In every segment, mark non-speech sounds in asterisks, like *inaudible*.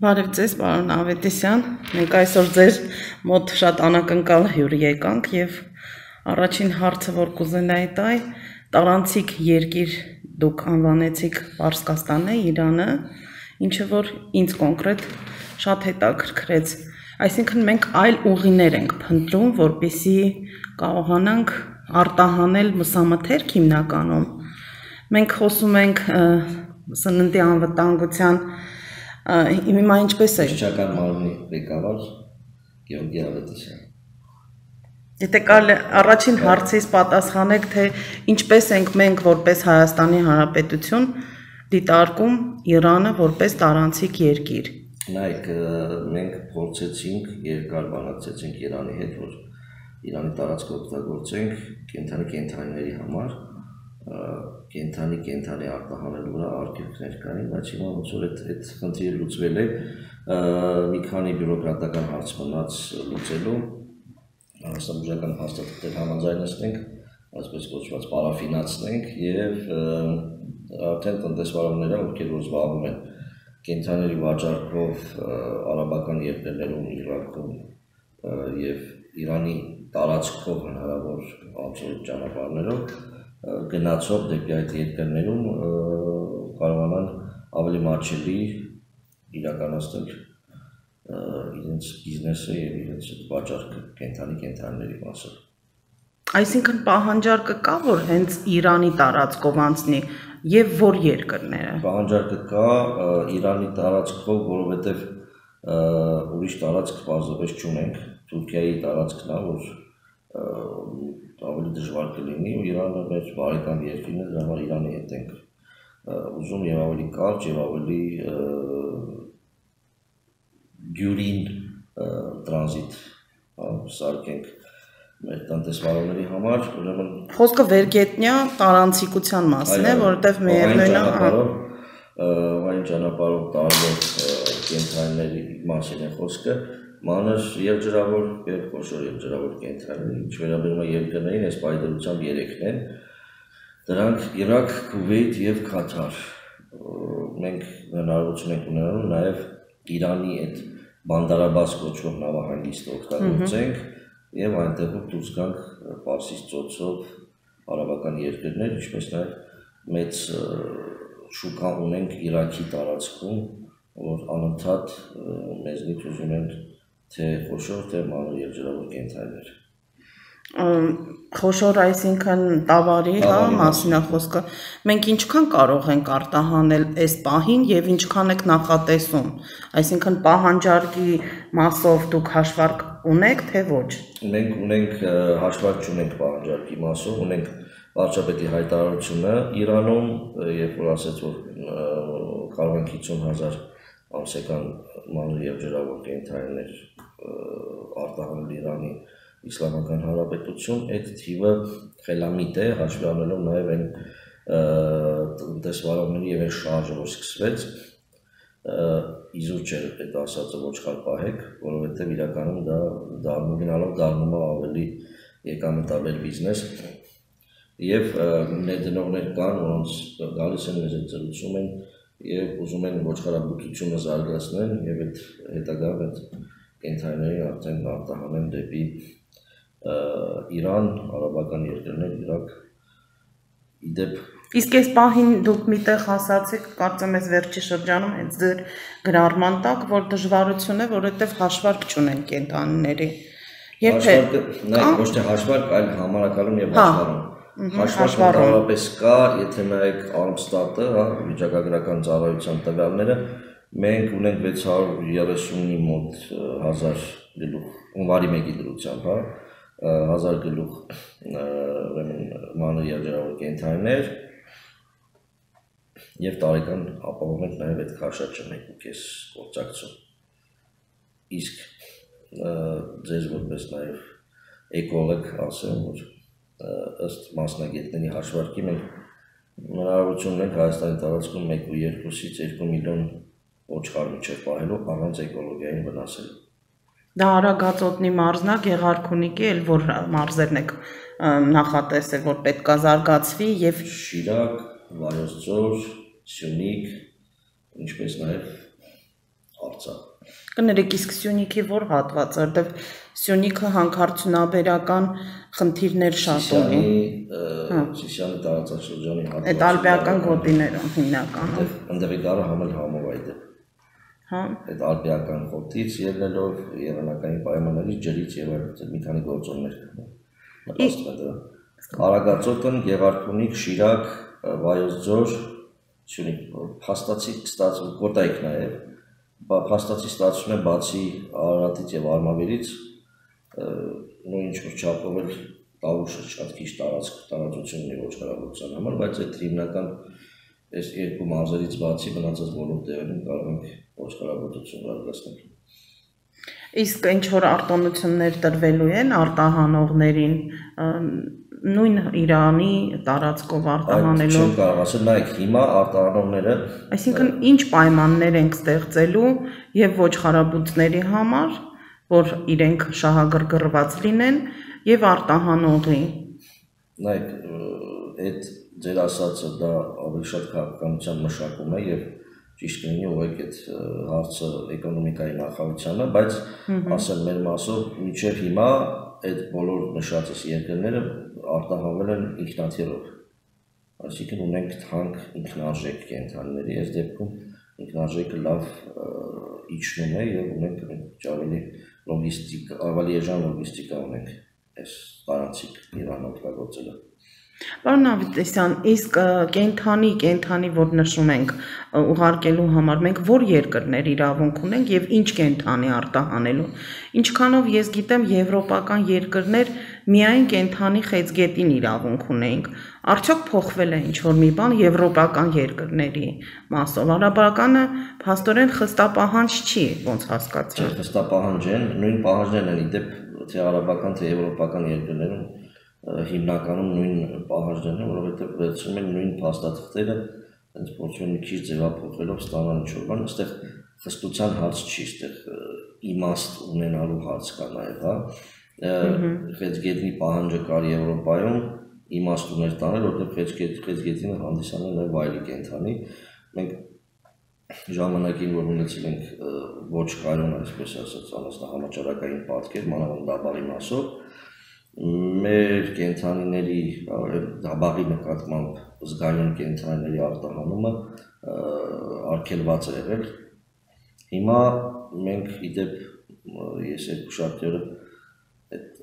Բարև ձեզ, պարոն Ավետիսյան։ Մենք այսօր ձեր մոտ շատ անակնկալ հյուր եկանք եւ առաջին հարցը, որ կուզենայի տալ, տարանցիկ երկիր դուք անվանեցիք Պարսկաստանն է, Իրանը, ինչը որ ինձ կոնկրետ շատ հետաքրքրեց։ Այսինքն մենք այլ ուղիներ ենք փնտրում, որպիսի կարողանանք արտահանել մսամթերք հիմնականում։ Մենք խոսում ենք սննդի անվտանգության Հիմա ինչպես է։ Շրջական մարմնի ղեկավար Գեորգի Ավետիսյան։ Եթե կարելի առաջին հարցից պատասխանեք, թե ինչպես ենք մենք որպես Հայաստանի Հանրապետություն դիտարկում Իրանը որպես տարանցիկ երկիր։ Նայեք, մենք փորձեցինք երկար բանակցեցինք Իրանի հետ, որ Իրանի տարածքը օգտագործենք կենթանի կենթանիների համար, կենթանի կենթանի արտահանելու վրա արգելքներ կային, բայց հիմա ոնց որ այդ այդ խնդիրը լուծվել է, մի քանի բյուրոկրատական հարց մնաց լուծելու, համասարական հաստատել համաձայնեցնենք, այսպես կոչված պարաֆինացնենք եւ արդեն տնտեսվարողները, ովքեր որ զբաղվում են կենթաների վաճառքով արաբական երկրներում, Իրաքում եւ Իրանի տարածքով հնարավոր անցորդ ճանապարհներով գնացող դեպի այդ երկրներում կարողանան ավելի մաչելի իրականացնել իրենց բիզնեսը եւ իրենց վաճառքը կենթանի կենթանիների մասով։ Այսինքն պահանջարկը կա, որ հենց Իրանի տարածքով անցնի եւ որ երկրները։ Պահանջարկը կա Իրանի տարածքով, որովհետեւ ուրիշ տարածք բազովես չունենք։ Թուրքիայի տարածքն է, որ ավելի դժվար կլինի ու Իրանը մեր բարեկամ երկիրն է, դրա համար Իրանի հետ ենք ուզում եւ ավելի կարճ եւ ավելի դյուրին տրանզիտ սարքենք մեր տնտեսվարողների համար, ուրեմն խոսքը վերգետնյա տարանցիկության մասին է, որովհետեւ միևնույնն է այն ճանապարհով տարբեր կենտրոնների մասին է խոսքը, մանր եւ ջրավոր եւ խոշոր եւ ջրավոր կենտրոններ, ինչ վերաբերում է երկրներին, այս պայդրությամբ երեքն են։ Դրանք Իրաք, Քուվեյթ եւ Կաթար։ Մենք հնարավորություն ենք ունենալու նաեւ Իրանի այդ Բանդարաբաս կոչվող նավահանգիստը օգտագործենք եւ այնտեղով դուրս գանք Պարսից ծոցով արաբական երկրներ, ինչպես նաեւ մեծ շուկա ունենք Իրաքի տարածքում, որ անընդհատ մեզնից ուզում են թե խոշոր թե մանր եւ ջրավոր կենտրոններ խոշոր այսինքն տավարի, հա, մասին է խոսքը։ Մենք ինչքան կարող ենք արտահանել այս պահին եւ ինչքան եք նախատեսում։ Այսինքն պահանջարկի մասով դուք հաշվարկ ունեք, թե ոչ։ Մենք ունենք հաշվարկ չունենք պահանջարկի մասով, ունենք վարչապետի հայտարարությունը Իրանում, երբ որ ասեց, որ կարող են 50000 ամսական մանր եւ ջրավոր կենտրոններ արտահանել Իրանի իսլամական հանրապետություն, այդ թիվը խելամիտ է, հաշվի առնելով նաև այն տնտեսվարողների եւ այն շարժը, որ սկսվեց, իզուր չէ այդ ասածը ոչ խալ պահեք, որովհետեւ իրականում դա դառնում գնալով դառնում է ավելի եկամտաբեր բիզնես եւ ներդնողներ կան, որոնց գալիս են մեզ ծրուցում են եւ ուզում են ոչխարաբուծությունը զարգացնել եւ այդ հետագա այդ կենթայիների արդեն արտահանեն դեպի Իրան, արաբական երկրներ, Իրաք։ Իդեպ Իսկ այս պահին դուք միտեղ ասացիք, կարծեմ ես վերջի շրջանում հենց ձեր գրառման տակ, որ դժվարություն է, որովհետև հաշվարկ չունեն կենտանիների։ Երբ է նայեք ոչ թե հաշվարկ, այլ համարակալում եւ հա, հաշվարկ։ Հաշվարկ բավապես կա, եթե նայեք Armstat-ը, հա, վիճակագրական ծառայության տվյալները, Մենք ունենք 639-ի մոտ 1000 գլուխ, հունվարի 1-ի դրությամբ, հա, 1000 գլուխ ուրեմն մանր երջերավոր կենթանիներ եւ տարեկան ապահովում ենք նաեւ այդ քաշաճը 1.5 գործակցում։ Իսկ ձեզ որպես նաեւ էկոլոգ ասեմ, որ ըստ մասնագետների հաշվարկի մենք հնարավորություն ունենք Հայաստանի տարածքում 1.2-ից 2 միլիոն ոչխար միջև պահելու առանց էկոլոգիային վնասելու։ Դա Արագածոտնի մարզնա Գեղարքունիքի էլ որ մարզերն եք նախատեսել, որ պետքա զարգացվի եւ Շիրակ, Վայոց ձոր, Սյունիք, ինչպես նաեւ Արցախ։ Կներեք իսկ Սյունիքի որ հատվածը, որտեվ Սյունիքը հանքարդյունաբերական խնդիրներ շատ ունի։ Սիսյանի տարածաշրջանի հատվածը։ Այդ ալպիական գոտիներում հիմնականում։ Այնտեղի գարը համել համով այդ է։ Հա։ Այդ ալպիական խոտից ելնելով երանակային պայմաններից ջրից եւ այլ մի քանի գործոններ է դրա։ Արագածոկն, Գևարքունիք, Շիրակ, Վայոց ձոր, Սյունիք, փաստացի ստացվում կոտայք նաեւ փաստացի ստացվում է բացի Արարատից եւ Արմավիրից նույն ինչ որ չափով էլ Տավուշը շատ քիչ տարածք տարածություն ունի ոչ հարաբերության համար, բայց այդ հիմնական այս երկու մարզերից բացի մնացած բոլոր տեղերում կարող ենք ոչ հարաբերություն զարգացնել։ Իսկ ինչ որ արտոնություններ տրվելու են արտահանողներին նույն Իրանի տարածքով արտահանելով։ Չեմ կարող ասել, նայեք, հիմա արտահանողները Այսինքն ինչ պայմաններ ենք ստեղծելու եւ ոչխարաբույծների համար, որ իրենք շահագրգռված լինեն եւ արտահանողի։ Նայեք, այդ ձեր ասածը դա ավելի շատ քաղաքականության մշակում է եւ ճիշտ կլինի ուղղակի այդ հարցը էկոնոմիկայի նախարարությանը, բայց ասեմ մեր մասով միջև հիմա այդ բոլոր նշածս երկրները արտահանվել են ինքնաթիռով։ Այսինքն ունենք թանկ ինքնարժեք կենթանիների, այս դեպքում ինքնարժեքը լավ իջնում է եւ ունենք ավելի լոգիստիկ, ավելի էժան լոգիստիկա ունենք այս տարածիկ Իրան օգտագործելը։ Պարոն Ավետիսյան, իսկ կենթանի, կենթանի, որ նշում ենք ուղարկելու համար, մենք որ երկրներ իրավունք ունենք եւ ինչ կենթանի արտահանելու։ Ինչքանով ես գիտեմ, եվրոպական երկրներ միայն կենթանի խեցգետին իրավունք ունեինք։ Արդյոք փոխվել է ինչ որ մի բան եվրոպական երկրների մասով։ Արաբականը փաստորեն խստապահանջ չի, ոնց հասկացա։ Չէ, խստապահանջ են, նույն պահանջներն են իդեպ թե արաբական թե եվրոպական երկրներում հիմնականում նույն պահանջներն են, որովհետև վերցնում են նույն փաստաթղթերը, հենց փորձում մի քիչ ձևափոխելով ստանալ ինչ-որ բան, այստեղ խստության հարց չի, այստեղ իմաստ ունենալու հարց կա նաև, հա։ Խեցգետնի պահանջը կար Եվրոպայում, իմաստ ուներ տանել, որտեղ խեցգետ խեցգետինը հանդիսանում է վայրի կենթանի։ Մենք ժամանակին որ ունեցել ենք ոչ կայուն, այսպես ասած, անասնահամաճարակային պատկեր, մանավանդ դաբարի մասով, մեր կենթանիների դաբաղի նկատմամբ զգայուն կենթանիների արտահանումը արգելված է եղել։ Հիմա մենք իդեպ ես երկու շաբթերը այդ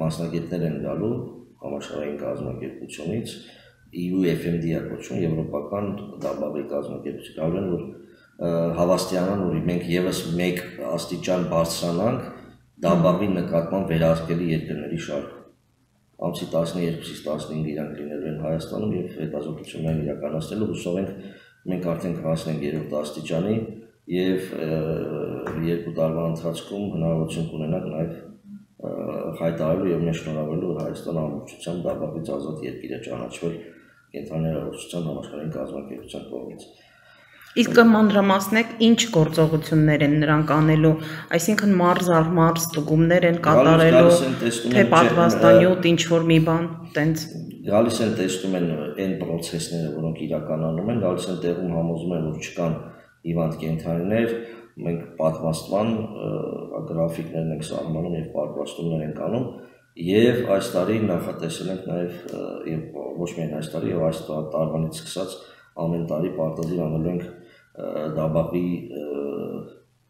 մասնագետներ են գալու համաշխարհային կազմակերպությունից EUFMD-ը կոչվում Եվրոպական դաբաղի կազմակերպություն։ Կարող են որ հավաստիանան, որ մենք եւս մեկ աստիճան բարձրանանք Դամբաղի նկատմամբ վերահսկելի երկրների շարք։ Ամսի 12-ից 15 իրանք լինելու են Հայաստանում եւ հետազոտություններ իրականացնելու հուսով ենք մենք արդեն կհասնենք երրորդ աստիճանի եւ երկու տարվա ընթացքում հնարավորություն կունենանք նաեւ հայտարարելու եւ մեզ շնորհավորելու որ Հայաստանը ամբողջությամբ դաբաղից ազատ երկիր է ճանաչվել կենտրոնական համաշխարհային կազմակերպության կողմից։ Իսկ մանրամասնեք ինչ գործողություններ են նրանք անելու, այսինքն մարզ առ մարզ ստուգումներ են կատարելու, թե պատվաստանյութ ինչ որ մի բան, տենց գալիս են տեսնում են այն process-ները, որոնք իրականանում են, գալիս են տեղում համոզում են, որ չկան հիվանդ կենթանիներ, մենք պատվաստման գրաֆիկներն ենք սահմանում եւ պատվաստումներ ենք անում եւ այս տարի նախատեսել ենք նաեւ եւ ոչ միայն այս տարի, եւ այս տարվանից սկսած ամեն տարի պարտադիր անելու ենք դաբախի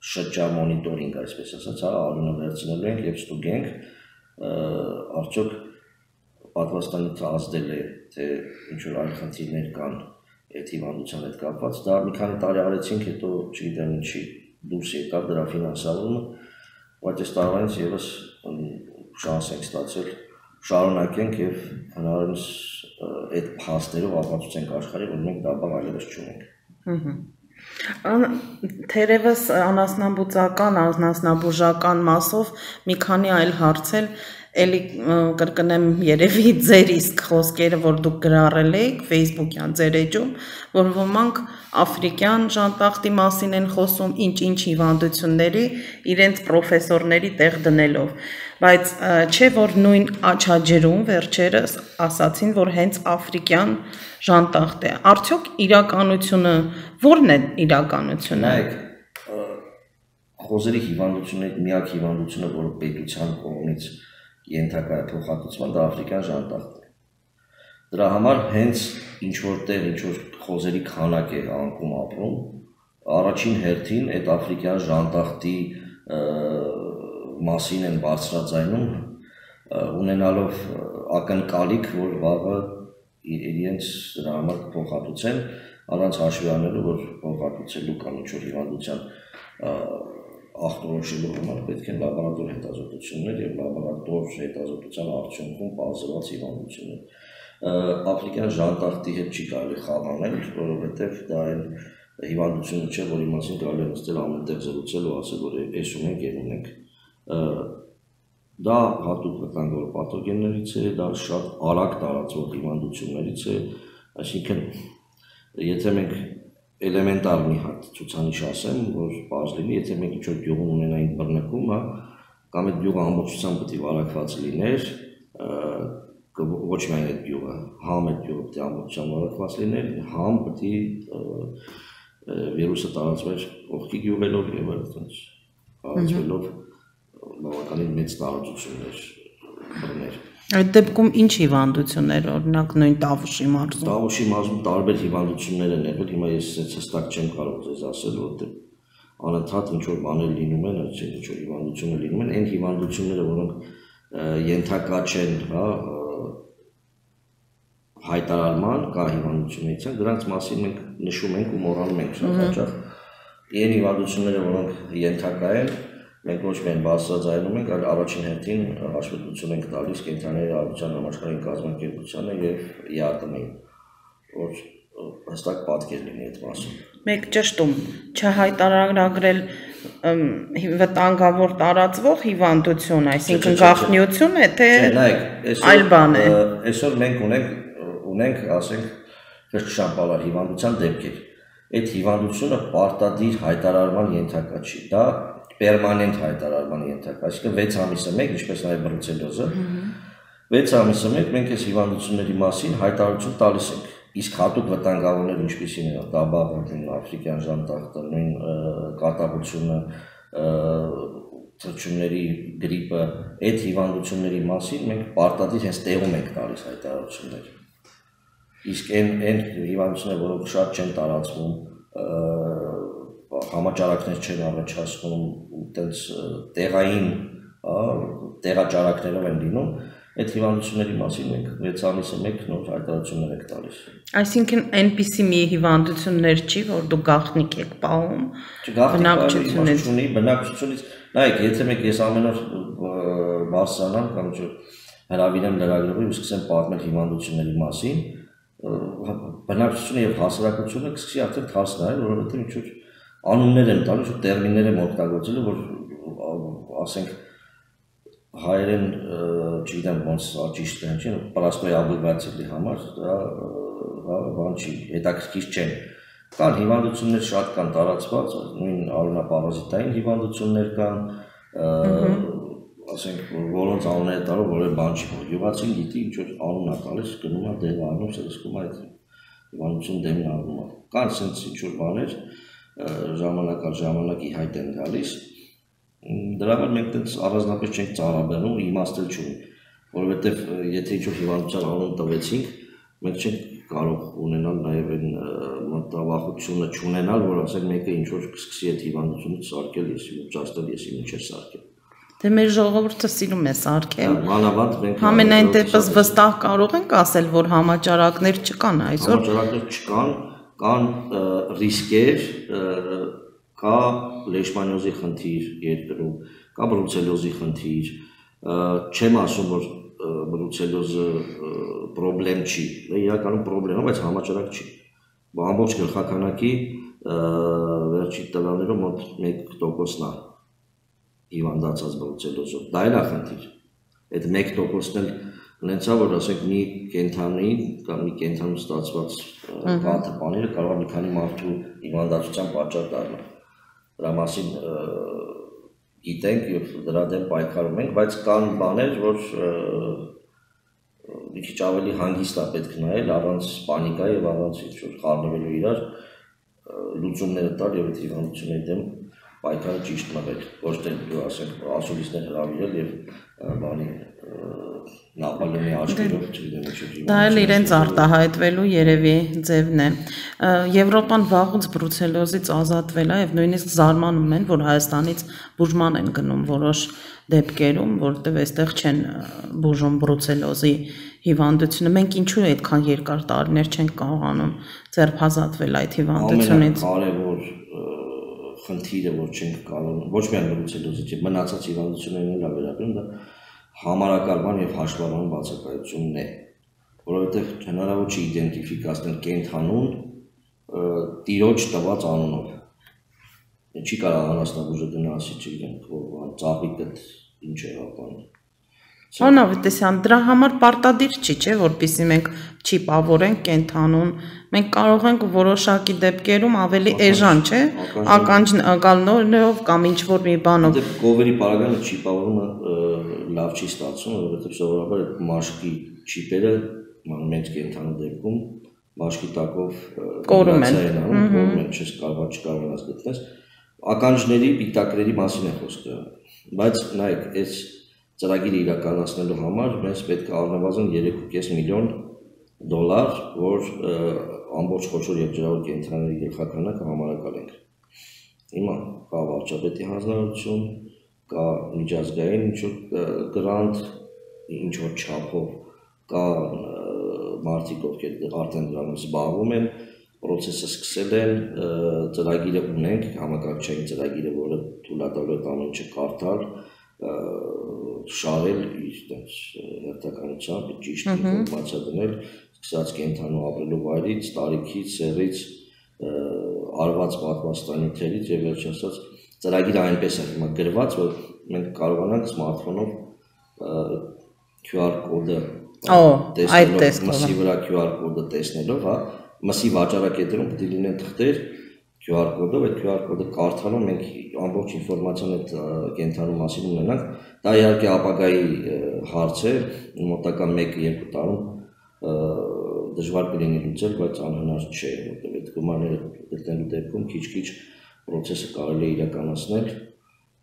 շրջա մոնիտորինգ, այսպես ասած, հա, արունը վերցնելու ենք եւ ստուգենք արդյոք պատվաստանի ազդել է, թե ինչ որ այլ խնդիրներ կան այդ հիվանդության հետ կապված։ Դա մի քանի տարի արեցինք, հետո չգիտեմ ինչի դուրս եկավ դրա ֆինանսավորումը, բայց այս տարվանից եւս շանս ենք ստացել շարունակենք եւ հնարավորինս այդ փաստերով ապացուցենք աշխարհին, որ մենք դա բան այլևս չունենք։ Ահա Թերևս անասնաբուծական, անասնաբուժական մասով մի քանի այլ հարցել էլի կրկնեմ երևի ձեր իսկ խոսքերը, որ դուք գրառել եք Facebook-յան ձեր էջում, որ ոմանք աֆրիկյան ժանտախտի մասին են խոսում, ինչ-ինչ հիվանդությունների իրենց պրոֆեսորների տեղ դնելով, բայց չէ որ նույն աչաջերում վերջերս ասացին, որ հենց աֆրիկյան ժանտախտ է։ Արդյոք իրականությունը ո՞րն է իրականությունը։ Նայեք, խոզերի հիվանդությունների միակ հիվանդությունը, որը պետության կողմից ենթակա փոխհատուցման, դա աֆրիկյան ժանտախտն է։ Դրա համար հենց ինչ որտեղ ինչ որ խոզերի քանակ է անկում ապրում, առաջին հերթին այդ աֆրիկյան ժանտախտի մասին են բարձրաձայնում ունենալով ակնկալիք, որ վաղը իրենց դրա համար կփոխհատուցեն, առանց հաշվի առնելու, որ փոխհատուցելու կամ ինչ-որ հիվանդության ախտորոշելու համար պետք են լաբորատոր հետազոտություններ եւ լաբորատոր հետազոտության արդյունքում բազված հիվանդություններ։ Աֆրիկյան ժանտախտի հետ չի կարելի խաղանել, որովհետեւ դա այն հիվանդությունը չէ, որի մասին կարելի է նստել ամենտեղ զրուցել ու ասել, որ այս ունենք եւ ունենք Դա հատուկ վտանգավոր պաթոգեններից է, դա շատ արագ տարածվող հիվանդություններից է, այսինքն եթե մենք էլեմենտար մի հատ ցուցանիշ ասեմ, որ բաց լինի, եթե մենք ինչ-որ գյուղում ունենայինք բռնկում, հա, կամ այդ գյուղը ամբողջությամբ պետք է վարակված լիներ, ոչ միայն այդ գյուղը, համ այդ գյուղը պետք է ամբողջությամբ վարակված լիներ, համ պետք է վիրուսը տարածվեր ողքի գյուղերով եւ այլն, տարածվելով բավականին մեծ տարածություններ բռներ։ Այդ դեպքում ինչ հիվանդություններ, օրինակ նույն Տավուշի մարզում։ Տավուշի մարզում տարբեր հիվանդություններ են եղել, հիմա ես այս հստակ չեմ կարող ձեզ ասել, որովհետև անընդհատ ինչ որ բաներ լինում են, այդ ինչ որ հիվանդություններ լինում են, այն հիվանդությունները, որոնք ենթակա չեն, հա, հայտարարման կա հիվանդություններից են, դրանց մասին մենք նշում ենք ու մոռանում ենք շատ հաճախ։ Այն հիվանդությունները, որոնք ենթակա են, մենք ոչ միայն բարձրաձայնում ենք, այլ առաջին հերթին հաշվետվություն ենք տալիս կենտրոնների առողջության համաշխարհային կազմակերպությանը եւ ԵԱՏՄ-ին, որ հստակ պատկեր լինի այդ մասում։ Մեկ ճշտում, չհայտարարագրել վտանգավոր տարածվող հիվանդություն, այսինքն գաղտնիություն է, թե այլ բան է։ Այսօր մենք ունենք ունենք, ասենք, խշշապալար հիվանդության դեպքեր։ Այդ հիվանդությունը պարտադիր հայտարարման ենթակա չի։ Դա պերմանենտ հայտարարման ենթակա, այսինքն 6 ամիսը մեկ, ինչպես նաև բրուցելոզը։ 6 ամիսը մեկ մենք այս հիվանդությունների մասին հայտարարություն տալիս ենք։ Իսկ հատուկ վտանգավորներ ինչպիսին են դաբաղը, աֆրիկյան ժանտախտը, նույն կատաղությունը, թռչունների գրիպը, այդ հիվանդությունների մասին մենք պարտադիր հենց տեղում ենք տալիս հայտարարություններ։ Իսկ այն այն հիվանդությունները, որոնք շատ չեն տարածվում, համաճարակներ չեն առաջացնում ու տենց տեղային, հա, տեղաճարակներով են լինում, այդ հիվանդությունների մասին մենք 6 ամիսը մեկ նոր հայտարարություններ ենք տալիս։ Այսինքն այնպիսի մի հիվանդություններ չի, որ դու գաղտնիք եք պահում բնակչությունից։ Ունի բնակչությունից։ Նայեք, եթե մեկ ես ամեն օր բարձրանամ կամ չէ հրավիրեմ լրագրողի ու սկսեմ պատմել հիվանդությունների մասին, բնակչությունը եւ հասարակությունը կսկսի արդեն թարս նայել, որովհետեւ ինչ որ անուններ եմ տալիս ու տերմիններ եմ օգտագործել, որ ասենք հայերեն չգիտեմ ոնց ճիշտ է, չէ՞, պրաստոյ աբուլվացիլի համար դա հա բան չի, հետաքրքիր չեն։ Կան հիվանդություններ շատ կան տարածված, նույն արունապարազիտային հիվանդություններ կան, ասենք որոնց անունները տալով որը բան չի, որ յուղացին գիտի ինչ որ անուն է տալիս, գնում է դեպ առնում, սրսկում այդ հիվանդություն դեմն առնում է։ Կան sense ինչ որ բաներ, ժամանակ առ ժամանակ ի հայտ են գալիս։ Դրա համար մենք դից առանձնապես չենք ծառաբանում, իմաստել չունի, որովհետև եթե ինչ-որ հիվանդության անուն տվեցինք, մենք չենք կարող ունենալ նաև այն մտավախությունը չունենալ, որ ասենք մեկը ինչ-որ կսկսի այդ հիվանդությունից սարքել, եսի ուճաստել, եսի ինչեր սարքել։ Դե մեր ժողովուրդը սիրում է սարքել։ Մանավանդ մենք Համենայն դեպս վստահ կարող ենք ասել, որ համաճարակներ չկան այսօր։ Համաճարակներ չկան, կան ռիսկեր, կա լեշմանյոզի խնդիր երկրում, կա բրուցելոզի խնդիր, չեմ ասում, որ բրուցելոզը պրոբլեմ չի, իրականում պրոբլեմ բայց համաճարակ չի։ Ամբողջ գլխականակի վերջի տվյալներով մոտ 1%-ն է հիվանդացած բրուցելոզով։ Դա էլ է խնդիր։ Այդ 1%-ն էլ ունեցա որ ասենք մի կենթանի կամ մի կենթանում ստացված բաթը բաները կարող է մի քանի մարդու հիվանդացության պատճառ դառնալ։ Դրա մասին գիտենք եւ դրա դեմ պայքարում ենք, բայց կան բաներ, որ մի քիչ ավելի հանգիստ է պետք նայել առանց պանիկա եւ առանց ինչ-որ խառնվելու իրար լուծումները տալ եւ այդ հիվանդությունների դեմ պայքարը ճիշտ մղել, ոչ թե դու ասենք ասուլիսներ հravirել եւ բանի նապալյոնի աչքերով չգիտեմ ինչու։ Դա էլ իրենց արտահայտվելու երևի ձևն է։ Եվրոպան վաղուց բրուցելոզից ազատվել է եւ նույնիսկ զարմանում են, որ Հայաստանից բուժման են գնում որոշ դեպքերում, որտեղ այստեղ չեն բուժում բրուցելոզի հիվանդությունը։ Մենք ինչու այդքան երկար տարիներ չենք կարողանում ձերբազատվել այդ հիվանդությունից։ Ամեն կարևոր խնդիրը, որ չենք կարող ոչ միայն բրուցելոզի, մնացած հիվանդություններին էլ վերաբերում դա համարակալման եւ հաշվառման բացակայությունն է, որովհետեւ հնարավոր չի իդենտիֆիկացնել կենթանուն տիրոջ տված անունով։ Չի կարող անաստաբուժը գնա ասի, չգիտեմ, որ ծաղիկը ինչ է ապանում։ Պարոն Ավետիսյան, դրա համար պարտադիր չի, չէ, որpիսի մենք չի պավորենք կենթանուն։ Մենք կարող ենք որոշակի դեպքերում ավելի էժան, չէ, ականջ գալնորով կամ ինչ որ մի բանով։ Դե կովերի պարագայում չի պավորումը լավ չի ստացվում, որովհետև սովորաբար այդ մաշկի չիպերը մենք կենթանու դեպքում մաշկի տակով կորում են, կորում են, չես կարող չկարողանաս գտնես։ Ականջների պիտակների մասին է խոսքը, բայց նայեք, այս ծրագիրը իրականացնելու համար մենք պետք է առնվազն 3.5 միլիոն դոլար, որ ամբողջ խոշոր եւ ջրավոր կենտրոնների գլխականակը համարակալենք։ Հիմա կա վարչապետի հանձնարարություն, կա միջազգային ինչ որ գրանտ, ինչ որ չափով, կա մարդիկ, ովքեր արդեն դրանով զբաղվում են, process-ը սկսել են, ծրագիրը ունենք, համակարգչային ծրագիրը, որը թույլատալու է ամեն ինչը կարդալ, շարել իր այդպես հերթականությամբ ճիշտ ինֆորմացիա դնել, սկսած կենթանու ապրելու վայրից, տարիքից, սերից, արված պատմաստանյութերից եւ վերջացած ծրագիրը այնպես է հիմա գրված, որ մենք կարողանանք սմարթֆոնով QR կոդը տեսքով։ Մսի վրա QR կոդը տեսնելով, հա, մսի վաճառակետերում պետք է լինեն թղթեր QR կոդով, այդ QR կոդը կարդալով մենք ամբողջ ինֆորմացիան այդ կենթանու մասին ունենանք։ Դա իհարկե ապագայի հարց է, մոտակա 1-2 տարում դժվար կլինի լուծել, բայց անհնար չէ, որտեղ այդ գումարները գտնելու դեպքում քիչ-քիչ process-ը կարելի է իրականացնել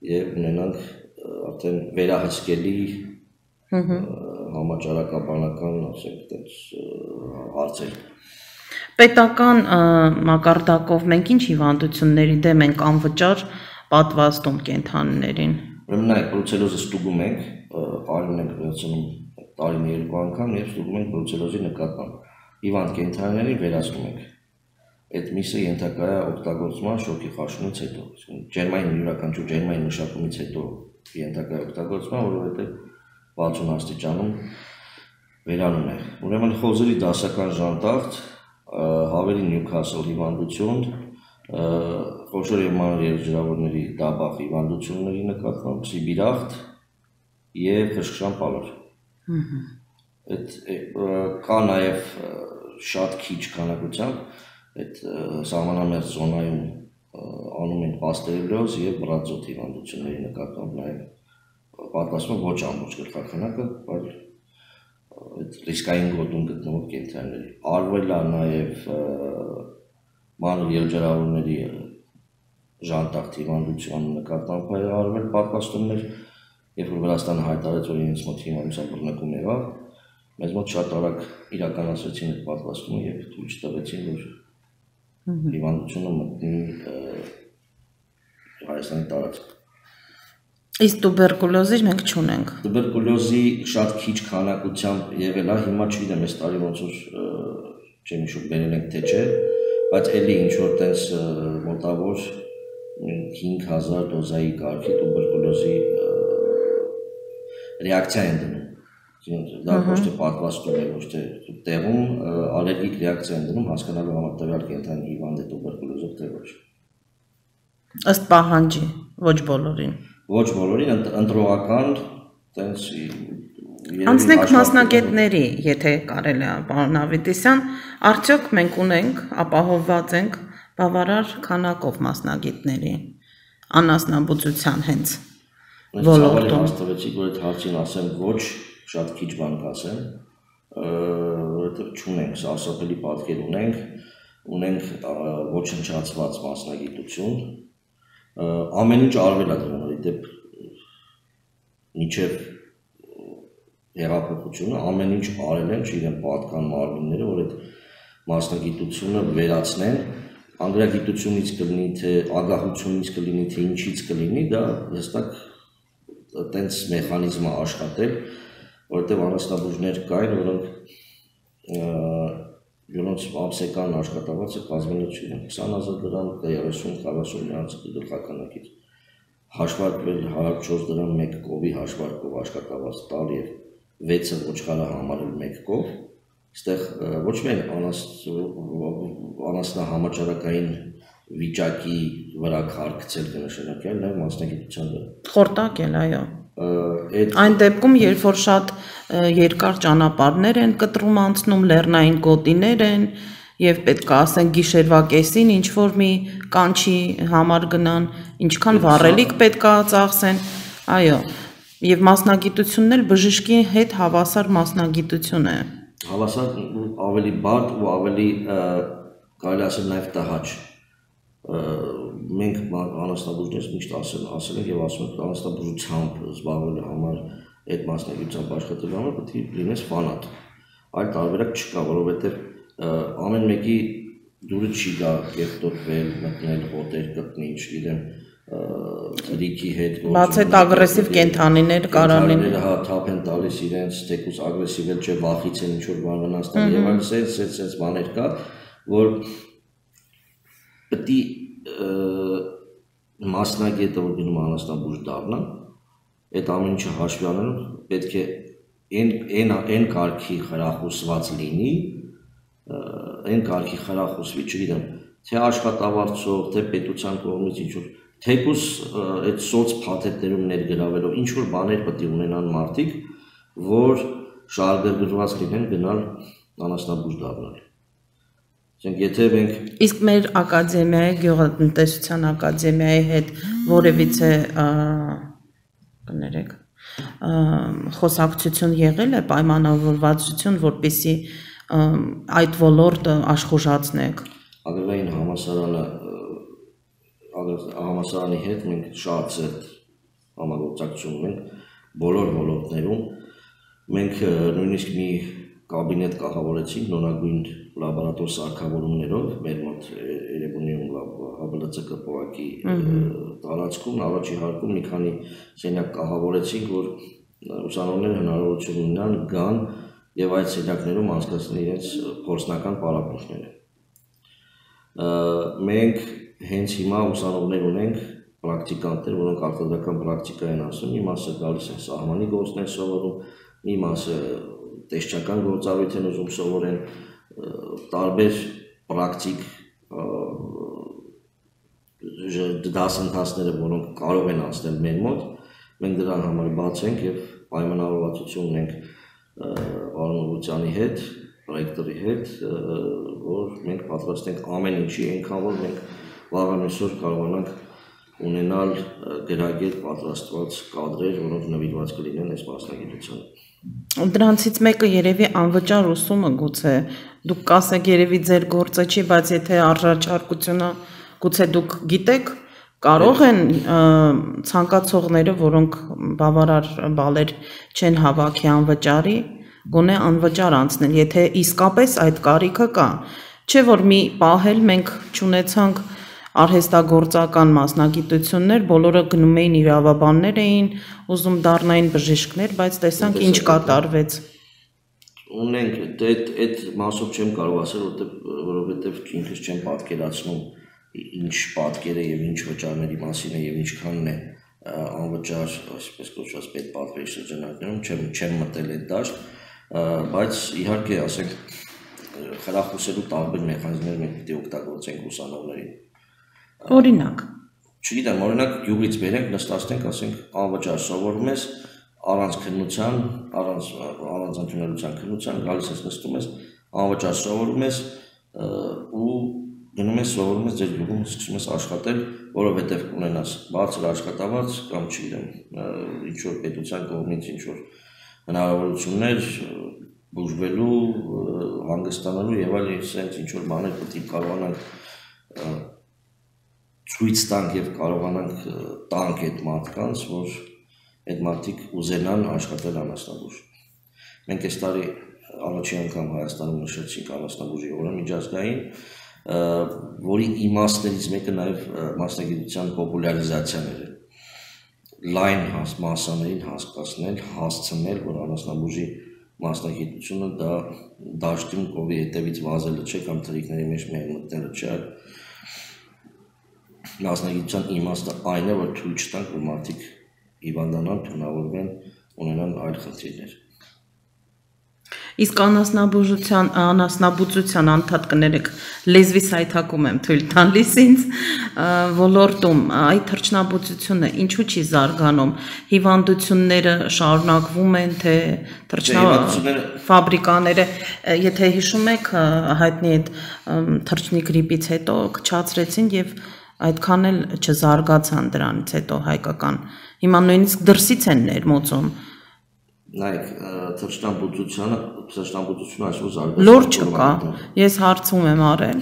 եւ ունենանք արդեն վերահսկելի համաճարակաբանական, ասենք, այդպես հարցեր։ Պետական մակարդակով մենք ինչ հիվանդությունների դեմ ենք անվճար պատվաստում կենթանիներին։ Ուրեմն բրուցելոզը ստուգում ենք, արյուն ենք վերցնում տարին երկու անգամ եւ ստուգում ենք բրուցելոզի նկատմամբ։ Հիվանդ կենթանիներին վերացնում ենք։ Այդ միսը ենթակա է օգտագործման շոկի խաշումից հետո, ջերմային յուրաքանչյուր ջերմային մշակումից հետո ենթակա է օգտագործման, որովհետեւ 60 աստիճանում վերանում է։ Ուրեմն խոզերի դասական ժանտախտ, հավերի նյուքասլ հիվանդություն, խոշոր եւ մանր երեջրավորների դաբախ հիվանդությունների նկատմամբ սիբիրախտ եւ խշշան պալոր։ Ահա։ Այդ կա նաեւ շատ քիչ քանակությամբ այդ սահմանամերձ զոնայում անում են պաստերելոզ եւ բրածոտ հիվանդությունների նկատմամբ նաեւ պատասխանում ոչ ամբողջ գլխականակը, այլ այդ ռիսկային գոտում գտնվող կենտրոնների։ Արվել է նաև մանր ելջարավորների ժանտախ հիվանդության նկատմամբ արվել պատասխաններ, երբ որ Վրաստանը հայտարարեց, որ իրենց մոտ հիվանդության բռնկում եղավ, մեզ մոտ շատ արագ իրականացրեցին այդ պատվաստումը եւ ցույց տվեցին, որ հիվանդությունը մտնի Հայաստանի տարածք Իսկ տուբերկուլոզի մենք չունենք։ Տուբերկուլոզի շատ քիչ քանակությամբ եղել է, հիմա չգիտեմ, այս տարի ոնց որ չեմ հիշում բերել ենք թե չէ, բայց էլի ինչ որ տես մոտավոր 5000 դոզայի կարգի տուբերկուլոզի ռեակցիա են դնում։ Դա ոչ թե պատվաստում է, ոչ թե տեղում ալերգիկ ռեակցիա են դնում հասկանալու համար տվյալ կենտրոնի հիվանդ է տուբերկուլոզով թե ոչ։ Ըստ պահանջի, ոչ բոլորին ոչ բոլորին ընտրողական տենց Անցնենք մասնագետների, եթե կարելի է, պարոն Ավետիսյան, արդյոք մենք ունենք, ապահովված ենք բավարար քանակով մասնագետների անասնաբուծության հենց ոլորտում։ Հաստատեցիք, որ այդ հարցին ասեմ ոչ, շատ քիչ բան կասեմ, որովհետև չունենք, սարսափելի պատկեր ունենք, ունենք ոչնչացված մասնագիտություն, ամեն ինչ արվել է դրանով դեպ միջև հեղափոխությունը ամեն ինչ արել են, չգիտեմ, պատկան մարմինները, որ այդ մասնագիտությունը վերացնեն, անգրագիտությունից կլինի, թե ագահությունից կլինի, թե ինչից կլինի, դա հստակ տենց մեխանիզմը աշխատել, որովհետև անաստաբուժներ կային, որոնք յոնոց ամսեկան աշխատավարձը կազմել է չգիտեմ 20000 դրամ, 30-40 միանց գլխականակից հաշվարկվել 104 դրամ մեկ կովի հաշվարկով աշխատավարձ տալ եւ 6-ը ոչխարը համարել մեկ կով, այստեղ ոչ միայն անասնահամաճարակային վիճակի վրա քարկցել կնշանակել, նաև մասնագիտության վրա։ Խորտակ էլ, այո։ Այն դեպքում, երբ որ շատ երկար ճանապարհներ են կտրում անցնում, լեռնային գոտիներ են, եւ պետք է ասեն գիշերվա կեսին ինչ որ մի կանչի համար գնան, ինչքան վառելիք պետք է ծախսեն, այո, եւ մասնագիտությունն էլ բժշկի հետ հավասար մասնագիտություն է։ Հավասար ավելի բարդ ու ավելի կարելի ասել նաեւ տհաճ մենք անաստաբուժներս միշտ ասել ասել ենք եւ ասում ենք անաստաբուժությամբ զբաղվելու համար այդ մասնագիտությամբ աշխատելու համար պետք է լինես ֆանատ այլ տարբերակ չկա որովհետեւ ամեն մեկի դուրը չի գա կերտոտվել մտնել հոտեր գտնի չգիտեմ ռիքի հետ բաց այդ ագրեսիվ կենթանիներ կարան լինել հա թափ են տալիս իրենց թեկուս ագրեսիվ էլ չէ վախից են ինչ որ բան վնաս տալ եւ այլ սենց սենց սենց բաներ կա որ պետք է մասնագետը որ գնում անաստաբուժ դառնա, այդ ամեն ինչը հաշվի առնելով պետք է այն այն այն կարգի խրախուսված լինի, այն կարգի խրախուսվի, չգիտեմ, թե աշխատավարձով, թե պետության կողմից ինչ որ թեկուս այդ սոց փաթեթներում ներգրավելով ինչ որ բաներ պետք է ունենան մարդիկ, որ շարժագրված լինեն գնալ անասնաբուժ դառնալ։ Ասենք եթե մենք իսկ մեր ակադեմիայի գյուղատնտեսության ակադեմիայի հետ որևիցե կներեք խոսակցություն եղել է պայմանավորվածություն, որպեսի այդ ոլորտը աշխուժացնեք։ Ագրարային համասարանը համասարանի հետ մենք շատ ծերտ համագործակցություն ունենք բոլոր ոլորտներում։ Մենք նույնիսկ մի կաբինետ կահավորեցինք նորագույն լաբորատոր սարքավորումներով մեր մոտ Երևանիում ՀԲԼՑԿ պողակի տարածքում առաջի հարկում մի քանի սենյակ կահավորեցինք, որ ուսանողները հնարավորություն ունենան գան եւ այդ սենյակներում անցկացնեն իրենց փորձնական պարապմունքները։ Մենք հենց հիմա ուսանողներ ունենք պրակտիկանտներ, որոնք արտադրական պրակտիկա են ասում, մի մասը գալիս են սահմանի գործներ սովորում, մի մասը տեսչական գործառույթ են ուզում սովորեն, տարբեր պրակտիկ դասընթացները, որոնք կարող են անցնել մեր մոտ, մենք դրան համար բաց ենք եւ պայմանավորվածություն ունենք Արոնովությանի հետ, պրոյեկտորի հետ, որ մենք պատրաստ ենք ամեն ինչի, այնքան որ մենք վաղ ամիսօր կարողանանք ունենալ գրագետ պատրաստված կադրեր, որոնք նվիրված կլինեն այս մասնագիտությանը։ Դրանցից մեկը երևի անվճար ուսումը գուցե դուք կասեք երևի ձեր գործը չի, բայց եթե առաջարկությունը գուցե դուք գիտեք, կարող են ցանկացողները, որոնք բավարար բալեր չեն հավաքի անվճարի, գոնե անվճար անցնել, եթե իսկապես այդ կարիքը կա։ Չէ որ մի պահել մենք ճանաչանք արհեստագործական մասնագիտություններ, բոլորը գնում էին իրավաբաններ էին, ուզում դառնային բժիշկներ, բայց տեսանք ինչ կատարվեց։ Ունենք այդ այդ մասով չեմ կարող ասել, որովհետև որովհետև ինքս չեմ պատկերացնում ինչ պատկերը եւ ինչ վճարների մասին է եւ ինչքանն է անվճար, այսպես կոչված պետ պատվերի շրջանակներում չեմ չեմ մտել այդ դաշտ, բայց իհարկե ասենք խրախուսելու տարբեր մեխանիզմներ մենք է օգտագործենք ուսանողներին Օրինակ։ Չգիտեմ, օրինակ յուղից բերենք, նստացնենք, ասենք անվճար սովորում ես առանց քննության, առանց առանց ընդունելության քննության գալիս ես նստում ես, անվճար սովորում ես ու գնում ես սովորում ես ձեր յուղում սկսում ես աշխատել, որովհետև կունենաս բարձր աշխատավարձ կամ չգիտեմ, ինչ որ պետության կողմից ինչ որ հնարավորություններ բուժվելու, հանգստանալու եւ այլ sense ինչ որ բաներ պետք է կարողանանք ցույց տանք եւ կարողանանք տանք այդ մարդկանց, որ այդ մարդիկ ուզենան աշխատել անասնաբուժ։ Մենք այս տարի առաջին անգամ Հայաստանում նշեցինք անասնաբուժի օրը միջազգային, որի իմաստներից մեկը նաև մասնագիտության պոպուլարիզացիան էր լայն մասաներին հասկացնել, հասցնել, որ անասնաբուժի մասնագիտությունը դա դաշտում կովի հետևից վազելը չէ կամ թրիկների մեջ միայն մտնելը չէ, մասնագիտության իմաստը այն է, որ թույլ չտանք, որ մարդիկ հիվանդանան, թունավորվեն, ունենան այլ խնդիրներ։ Իսկ անասնաբուժության անասնաբուծության անդադ կներեք լեզվիս հայթակում եմ թույլ տալիս ինձ ոլորտում այդ թրջնաբուծությունը ինչու չի զարգանում հիվանդությունները շարունակվում են թե թրջնաբուծությունները ֆաբրիկաները եթե հիշում եք հայտնի այդ թրջնի գրիպից հետո քչացրեցին եւ այդքան էլ չզարգացան դրանից հետո հայկական հիմա նույնիսկ դրսից են ներմոծում նայեք թրջնաբուծությունը թրջնաբուծությունը այսօր զարգացել լոր չկա ես հարցում եմ արել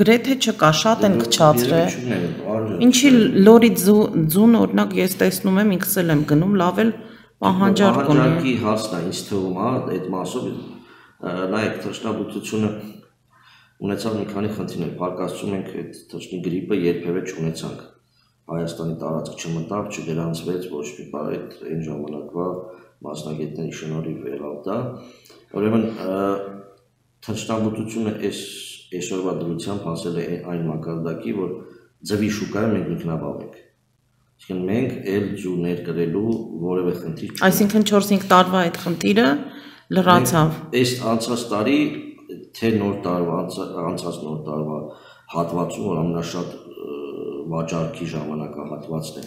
գրեթե չկա շատ են քչացրել ինչի լորի ձուն օրինակ ես տեսնում եմ ինքս էլ եմ գնում լավ էլ պահանջարկ ունի պահանջարկի հարցն է ինձ թվում է այդ մասով նայեք թրջնաբուծությունը ունեցավ մի քանի խնդիրներ պարկասում ենք այդ թրջնի գրիպը երբևէ չունեցանք Հայաստանի տարածք չմտավ, չգրանցվեց ոչ մի բան այդ այն ժամանակվա մասնագետների շնորհիվ եղավ դա։ Ուրեմն թրջնամուտությունը այս այսօրվա դրությամբ հասել է այն մակարդակի, որ ձվի շուկայում մենք ինքնաբավ ենք։ Այսինքն մենք ել ջու ներկրելու որևէ խնդիր չունենք։ Այսինքն 4-5 տարվա այդ խնդիրը լրացավ։ Այս անցած տարի թե նոր տարվա անցած նոր տարվա հատվածում որ ամենաշատ վաճառքի ժամանակահատվածն է։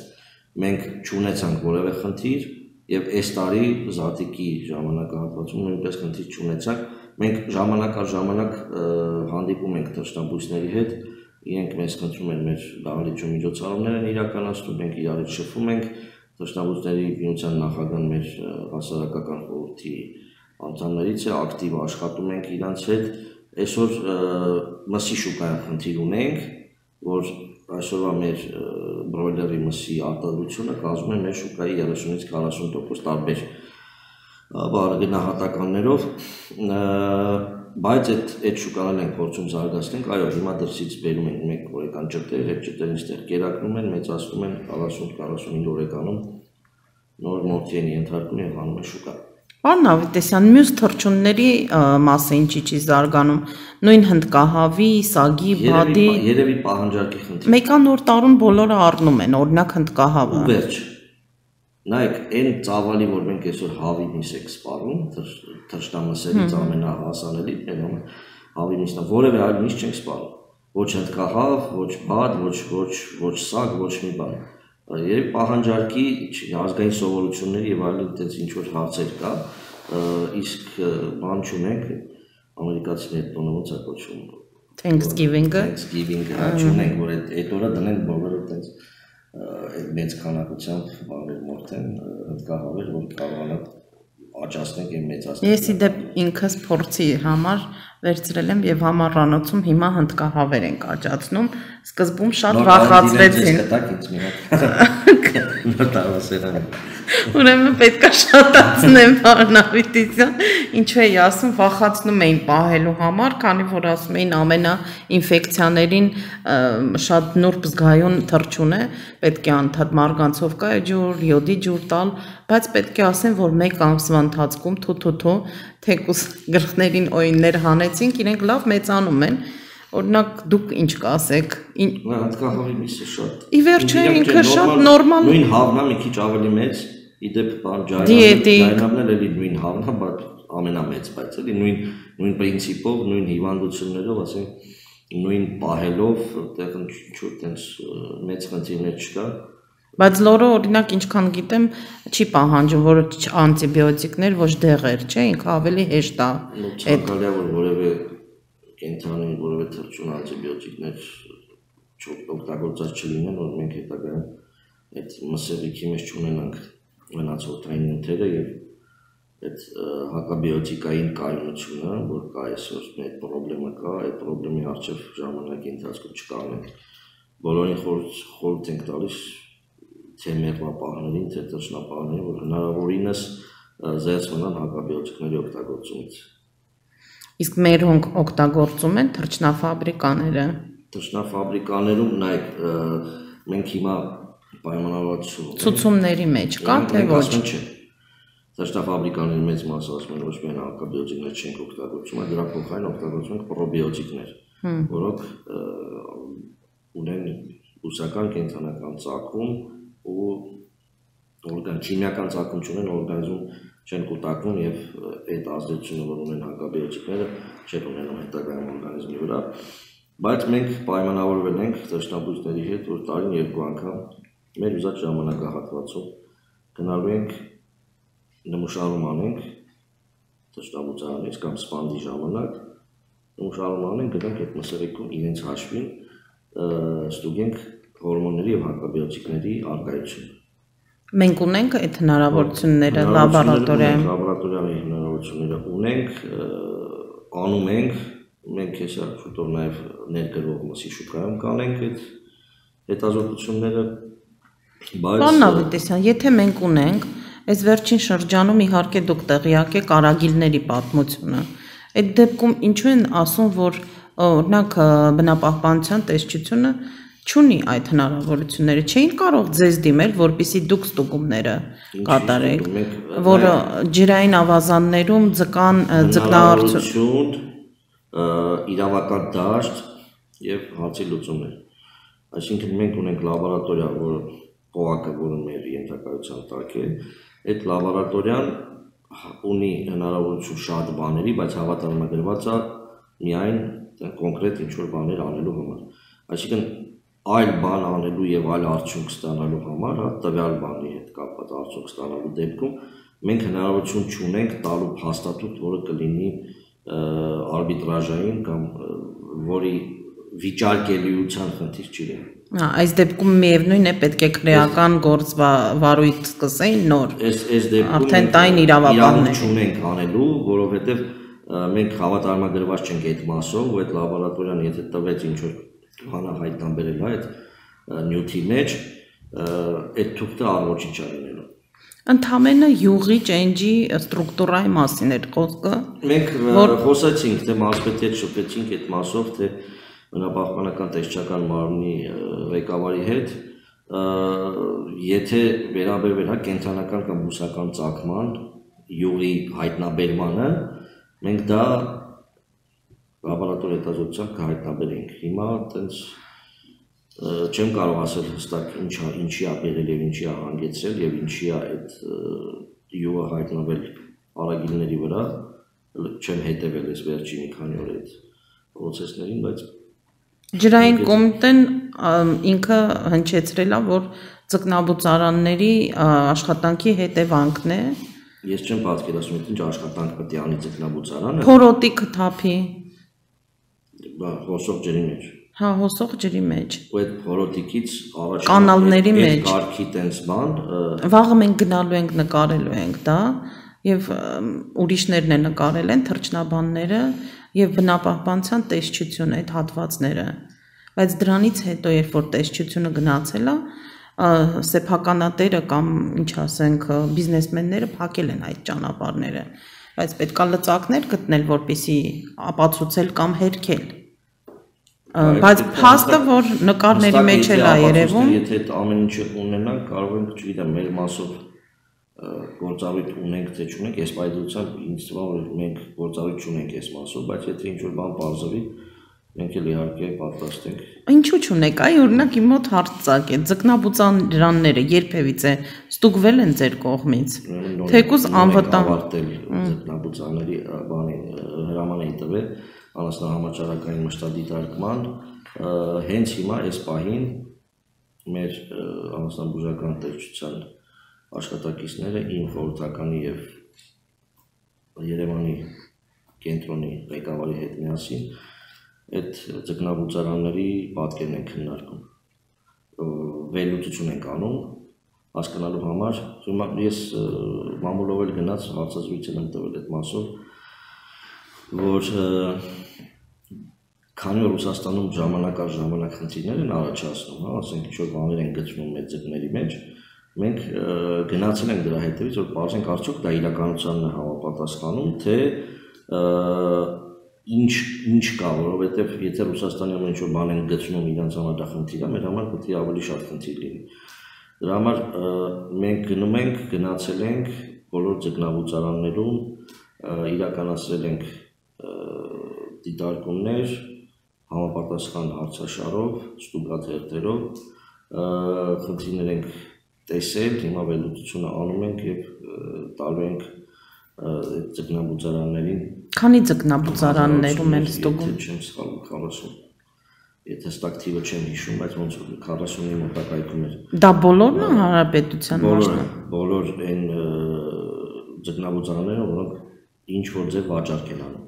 Մենք չունեցանք որևէ խնդիր, եւ այս տարի զատիկի ժամանակահատվածում նույնպես քննի չունեցանք մենք ժամանակ առ ժամանակ հանդիպում ենք թշնամբույսների հետ իրենք մեզ խնդրում են մեր դահլիճում միջոցառումներ են իրականացնում մենք իրարից շփվում ենք թշնամբույսների միության նախագահան մեր հասարակական խորհրդի անդամներից է ակտիվ աշխատում ենք իրանց հետ այսօր մսի շուկայում խնդիր ունենք որ այսօրվա մեր բրոյլերի մսի արտադրությունը կազմում է մեր շուկայի 30-ից 40% տարբեր բարագնահատականներով բայց այդ այդ շուկաները ենք փորձում զարգացնենք այո հիմա դրսից բերում ենք մեկ օրեկան ճտեր այդ ճտերն ստեղ կերակրում են մեծացնում են 40-45 օրեկանում նոր մոդի են ենթարկում եւ հանում են շուկա Պարոն Ավետեսյան, մյուս թրջունների մասը ինչի չի զարգանում։ Նույն հնդկահավի, սագի, բադի։ Երևի պահանջարկի խնդիր։ Մեկանոր տարուն բոլորը առնում են, օրինակ հնդկահավը։ Ու վերջ։ Նայեք, այն ծավալի, որ մենք այսօր հավի միս եք սպառում, թրջնամասերից ամենահասանելի, այն հավի միսն, որևէ այլ միս չենք սպառում։ Ոչ հնդկահավ, ոչ բադ, ոչ ոչ ոչ սագ, ոչ մի բան երբ պահանջարկի ազգային սովորությունների եւ այլ այդպես ինչ որ հարցեր կա, իսկ բան չունենք ամերիկացիների տոնը ոնց է կոչվում Thanksgiving-ը Thanksgiving-ը չունենք, որ այդ այդ օրը դնեն բոլորը այդպես այդ մեծ քանակությամբ բաներ մորթեն հնդկահավեր, որ կարողանա աճացնենք եւ մեծացնենք։ Ես իդեպ ինքս փորձի համար վերցրել եմ եւ համառանոցում հիմա հնդկահավեր ենք աճացնում։ Սկզբում շատ հատ։ *laughs* Նոր տարվա սերանը։ Ուրեմն պետքա շատացնեմ Արնավիտիսյան։ Ինչու էի ասում, վախացնում էին պահելու համար, քանի որ ասում էին ամենա ինֆեկցիաներին շատ նուրբ զգայուն թրջուն է, պետք է անդադ մարգանցով կա ջուր, յոդի ջուր տալ, բայց պետք է ասեմ, որ մեկ ամսվա ընթացքում թութութու թեկուս գլխներին օյններ հանեցինք, իրենք լավ մեծանում են Օրինակ դուք ինչ կասեք։ Հատկախովի միսը շատ։ Ի վերջո ինքը շատ նորմալ։ Նույն հավնա մի քիչ ավելի մեծ, իդեպ էլ էլի նույն հավնա, բայց ամենամեծ, բայց էլի նույն նույն պրինցիպով, նույն հիվանդություններով, ասենք նույն պահելով, այդտեղ ինչ-որ տենց մեծ խնդիրներ չկա։ Բայց լորը օրինակ ինչքան գիտեմ, չի պահանջում որ անտիբիոտիկներ, ոչ դեղեր, չէ, ինքը ավելի հեշտ է։ Այդ որ որևէ կենթանի որևէ թրջուն անտիբիոտիկներ չօգտագործած չլինեն, որ մենք հետագայում այդ մսեղիքի մեջ չունենանք մնացորդային նյութերը եւ այդ հակաբիոտիկային կայունությունը, որ կա այսօր այդ խնդրեմը կա, այդ խնդրեմի արժեվ ժամանակի ընթացքում չկարողանանք բոլորին խորհուրդ խորհուրդ ենք տալիս թե մեղվապահներին, թե թշնապահներին, որ հնարավորինս զերծ մնան հակաբիոտիկների օգտագործումից։ Իսկ մեր հոնք օգտագործում են թրջնաֆաբրիկաները։ Թրջնաֆաբրիկաներում նայեք մենք հիմա պայմանավորվածություն ցուցումների մեջ կա թե ոչ։ Չէ։ Թրջնաֆաբրիկաների մեծ մասը ասում են ոչ միայն հակաբիոտիկներ չենք օգտագործում, այլ դրա փոխարեն օգտագործում ենք պրոբիոտիկներ, որոնք ունեն ուսական կենտրոնական ցակում ու օրգան քիմիական ցակում չունեն օրգանիզմ չեն կուտակվում եւ այդ ազդեցությունը որ ունեն հակաբիոտիկները չեն ունենում հետագայում օրգանիզմի վրա բայց մենք պայմանավորվել ենք ծաշնաբույսների հետ որ տարին երկու անգամ մեր ուզած ժամանակահատվածում գնալու ենք նմուշարում անենք ծաշնաբույսարանից կամ սպանդի ժամանակ նմուշարում անենք գտանք այդ մսերիկում իրենց հաշվին ստուգենք հորմոնների եւ հակաբիոտիկների արկայությունը։ Մենք ունենք այդ հնարավորությունները լաբորատորիայում։ Լաբորատորիայի հնարավորությունները ունենք, անում ենք, մենք հեսա շուտով նաեւ ներգրվող մասի շուկայում կանենք այդ հետազոտությունները բայց Պարոն Ավետիսյան, եթե մենք ունենք, այս վերջին շրջանում իհարկե դուք տեղյակ եք արագիլների պատմությունը։ Այդ դեպքում ինչու են ասում, որ օրինակ բնապահպանության տեսչությունը չունի այդ հնարավորությունները, չէին կարող ձեզ դիմել, որpիսի դուք ստուգումները կատարեք, որ ջրային ավազաններում ձկան ձկնահարություն, իրավական դաշտ եւ հացի լուծումներ։ Այսինքն մենք ունենք լաբորատորիա, որ փողակը, որը մեր ենթակայության տակ է, այդ լաբորատորիան ունի հնարավորություն շատ բաների, բայց հավատարմագրված է միայն կոնկրետ ինչ որ բաներ անելու համար։ Այսինքն այլ բան անելու եւ այլ արդյունք ստանալու համար, հա, տվյալ բանի հետ կապված արդյունք ստանալու դեպքում մենք հնարավորություն չունենք տալու փաստաթուղթ, որը կլինի արբիտրաժային կամ որի վիճարկելիության խնդիր չի լինի։ Հա, այս դեպքում միևնույն է պետք է քրեական գործ վարույթ սկսեին նոր։ Այս այս դեպքում արդեն տային իրավաբաններ չունենք անելու, որովհետև մենք հավատարմագրված չենք այդ մասով, ու այդ լաբորատորիան եթե տվեց ինչ որ հանահայտ տամբերել այդ նյութի մեջ այդ թուղթը առողջի չարինելու Ընդամենը յուղի ճենջի ստրուկտուրայի մասին էր խոսքը։ Մենք խոսացինք, թե մարզպետի հետ շփվեցինք այդ մասով, թե բնապահպանական տեսչական մարմնի ղեկավարի հետ, եթե վերաբերվել հա կենթանական կամ բուսական ցակման յուղի հայտնաբերմանը, մենք դա լաբորատոր հետազոտության կհայտնաբերենք։ Հիմա այտենց չեմ կարող ասել հստակ ինչա ինչի է բերել եւ ինչի է հանգեցրել եւ ինչի է այդ յուղը հայտնվել արագիլների վրա չեմ հետևել այս վերջին մի քանի օր այդ process-ներին, բայց Ջրային կոմիտեն ինքը հնչեցրել է, որ ձկնաբուծարանների աշխատանքի հետևանքն է։ Ես չեմ պատկերացնում, ինչ աշխատանք պետք է անի ձկնաբուծարանը։ Փորոտի քթափի հոսող ջրի մեջ։ Հա, հոսող ջրի մեջ։ Ու այդ փորոտիկից առաջ կանալների մեջ։ Այդ կարգի տենց բան։ Վաղը մենք գնալու ենք նկարելու ենք դա եւ ուրիշներն է նկարել են թրջնաբանները եւ բնապահպանության տեսչությունը այդ հատվածները բայց դրանից հետո երբ որ տեսչությունը գնացել է սեփականատերը կամ ինչ ասենք բիզնեսմենները փակել են այդ ճանապարհները բայց պետքա լծակներ գտնել, որպիսի ապացուցել կամ հերքել։ Բայց փաստը, որ նկարների մեջ էլ է երևում, եթե այդ ամեն ինչը ունենանք, կարող ենք, չգիտեմ, մեր մասով գործառույթ ունենք, թե չունենք, ես բայդրությամբ ինձ թվում որ մենք գործառույթ չունենք այս մասով, բայց եթե ինչ-որ բան բարձրի, Մենք էլ իհարկե պատրաստ ենք։ Ինչու՞ չունեք։ Այ օրինակ իմ մոտ հարց ցակ է։ Ձկնաբուծանրանները երբևիցե ստուգվել են ձեր կողմից։ Թեկուզ անվտանգ ավարտել ձկնաբուծանների բանի հրաման էին տվել անասնահամաճարակային մշտադիտարկման հենց հիմա այս պահին մեր անասնաբուժական տեղեկության աշխատակիցները իմ խորհրդականի եւ Երևանի կենտրոնի ղեկավարի հետ միասին այդ ձկնաբուծարանների պատկերն են քննարկում վերլուծություն ենք անում հասկանալու համար հիմա ես մամուլով էլ գնաց հարցազրույց եմ տվել այդ մասով որ քանի որ Ռուսաստանում ժամանակ առ ժամանակ խնդիրներ են առաջացնում, հա, ասենք ինչ որ բաներ են գտնում մեր ձկների մեջ, մենք գնացել ենք դրա հետևից, որ բարձենք արդյոք դա իրականությանն է համապատասխանում, թե ինչ ինչ կա, որովհետև եթե Ռուսաստանի ամեն ինչ որ բան են գտնում իրանց համար դա խնդիր է, մեր համար պետք է ավելի շատ խնդիր լինի։ Դրա համար մենք գնում ենք, գնացել ենք բոլոր ձկնաբուծարաններում, իրականացրել ենք դիտարկումներ համապատասխան հարցաշարով, ստուգած հերթերով, խնդիրներ ենք տեսել, հիմա վերլուծությունը անում ենք եւ տալու ենք այդ ձկնաբուծարաններին Քանի ձկնաբուծարաններում են ստուգում։ Չեմ սխալվում 40 եթե հստակ թիվը չեմ հիշում, բայց ոնց որ 40-ի մոտակայքում էր։ Դա բոլորն է հանրապետության մասն։ Բոլոր այն ձկնաբուծարանները, որոնք ինչ որ ձև վաճառք են անում։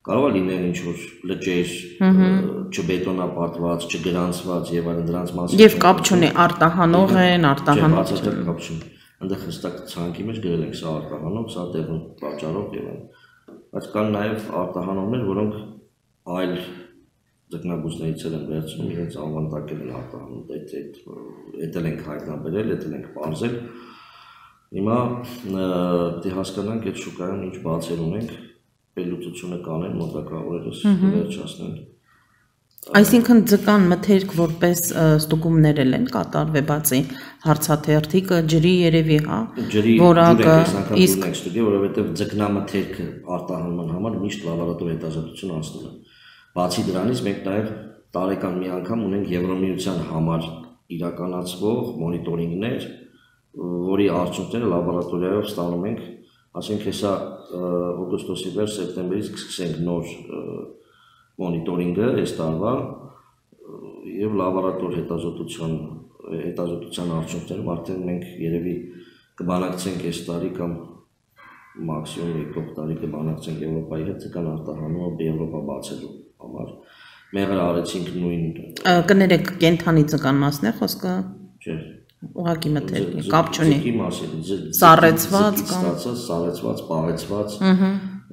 Կարող է լինել ինչ որ լճեր, չբետոնապատված, չգրանցված եւ այլն դրանց մասին։ Եվ կապ չունի արտահանող են, արտահանող չեն։ Կապ չունի։ Այնտեղ հստակ ցանկի մեջ գրել ենք սա արտահանող, սա տեղում վաճառող եւ այլն բայց կան նաև արտահանողներ, որոնք այլ ձկնաբույսներից են վերցնում իրենց անվան տակել են արտահանում, այդ այդ էտել ենք հայտնաբերել, էտել ենք բարձել։ Հիմա դե հասկանանք այդ շուկայում ինչ բացեր ունենք, բելուծությունը կանեն մոտակա օրերս վերջացնել։ Այսինքն ձկան մթերք որպես ստուգումներ են կատարվել բացի հարցաթերթիկը ջրի երևի, հա, որակը իսկ ստուգի, որովհետև ձկնամթերքը արտահանման համար միշտ լաբորատոր հետազոտություն անցնում է։ Բացի դրանից մենք նաև տարեկան մի անգամ ունենք Եվրոմիության համար իրականացվող մոնիտորինգներ, որի արդյունքները լաբորատորիայով ստանում ենք, ասենք հեսա օգոստոսի վեր սեպտեմբերից կսկսենք նոր մոնիտորինգը այս տարվա եւ լաբորատոր հետազոտության հետազոտության արդյունքներում արդեն մենք երևի կբանակցենք այս տարի կամ մաքսիմում եկող տարի կբանակցենք Եվրոպայի հետ կան արտահանումը Եվրոպա բացելու համար։ Մեղր արեցինք նույն կներեք կենթանի ձկանմասն է խոսքը։ Չէ։ Ուղակի մտել կապ չունի։ սառեցված կամ ստացած, սառեցված, պաղեցված։ Ահա։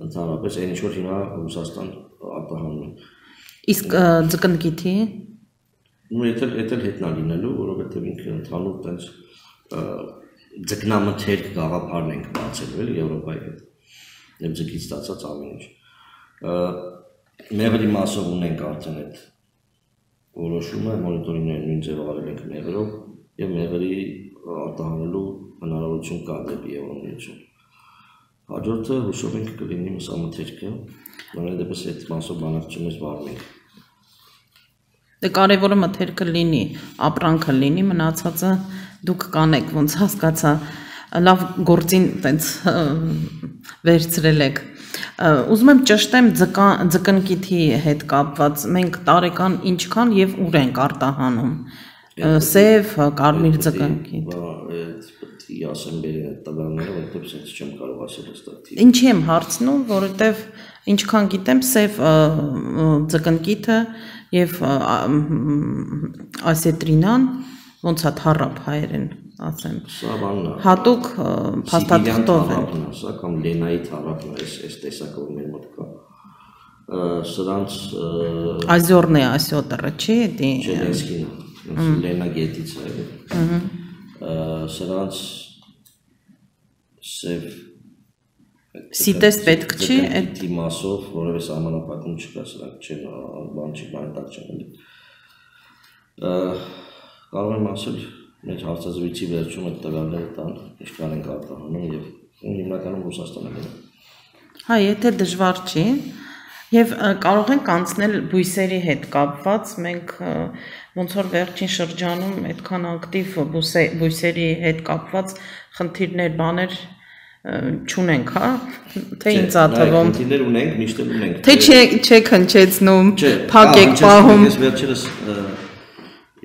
Ընդհանրապես այն ինչ որ հիմա Ռուսաստան արտահանում։ Իսկ ձկնկիթի ու եթե եթե հետնա լինելու, որովհետև ինքը ընդհանուր տենց ձկնամթերք գաղափարն ենք բացել էլի Եվրոպայի հետ։ Եվ ձկից ստացած ամեն ինչ։ Մեղրի մասով ունենք արդեն այդ որոշումը, մոնիտորինգները նույն ձև արել ենք մեղրով եւ մեղրի արտահանելու հնարավորություն կա դեպի Եվրոմիություն։ Հաջորդը հուսով ենք կլինի մսամթերքը, որը դեպս այդ մասով բանակցությունից վարում ենք։ Դե կարևորը մթերքը լինի, ապրանքը լինի, մնացածը դուք կանեք, ոնց հասկացա, լավ գործին տենց վերցրել եք։ Ուզում եմ ճշտեմ ձկնկիթի հետ կապված, մենք տարեկան ինչքան եւ ուր ենք արտահանում։ Սև, կարմիր ձկնկիթ։ Պետք է ասեմ բերի այդ տվյալները, որտեղ sense չեմ կարող ասել հստակ։ Ինչի եմ հարցնում, որովհետեւ ինչքան գիտեմ, սև ձկնկիթը եւ ասետրինան ոնց է թառապ հայերեն ասեմ սա բանն է հատուկ փաստաթղթով է սա կամ լենայի թառապն է այս տեսակը որ մեր մոտ կա սրանց ազյորն է ասյոտը չի դի չելենսկին լենա գետից ըհը սրանց սև Սիտես պետք չի այդ դիմասով, որովհետեւ սահմանապատում չկա, սրանք չեն բան չի, բան տակ չեն Կարող եմ ասել, մեր հարցազրույցի վերջում այդ տվյալները տան, ինչքան են արտահանում եւ հիմնականում Ռուսաստանը գնում։ Հա, եթե դժվար չի, Եվ կարող ենք անցնել բույսերի հետ կապված, մենք ոնց որ վերջին շրջանում այդքան ակտիվ բույսերի հետ կապված խնդիրներ, բաներ չունենք, հա, թե ինձ ա թվում։ Խնդիրներ ունենք, միշտ ունենք։ Թե չեք հնչեցնում, փակ եք պահում։ Ես վերջերս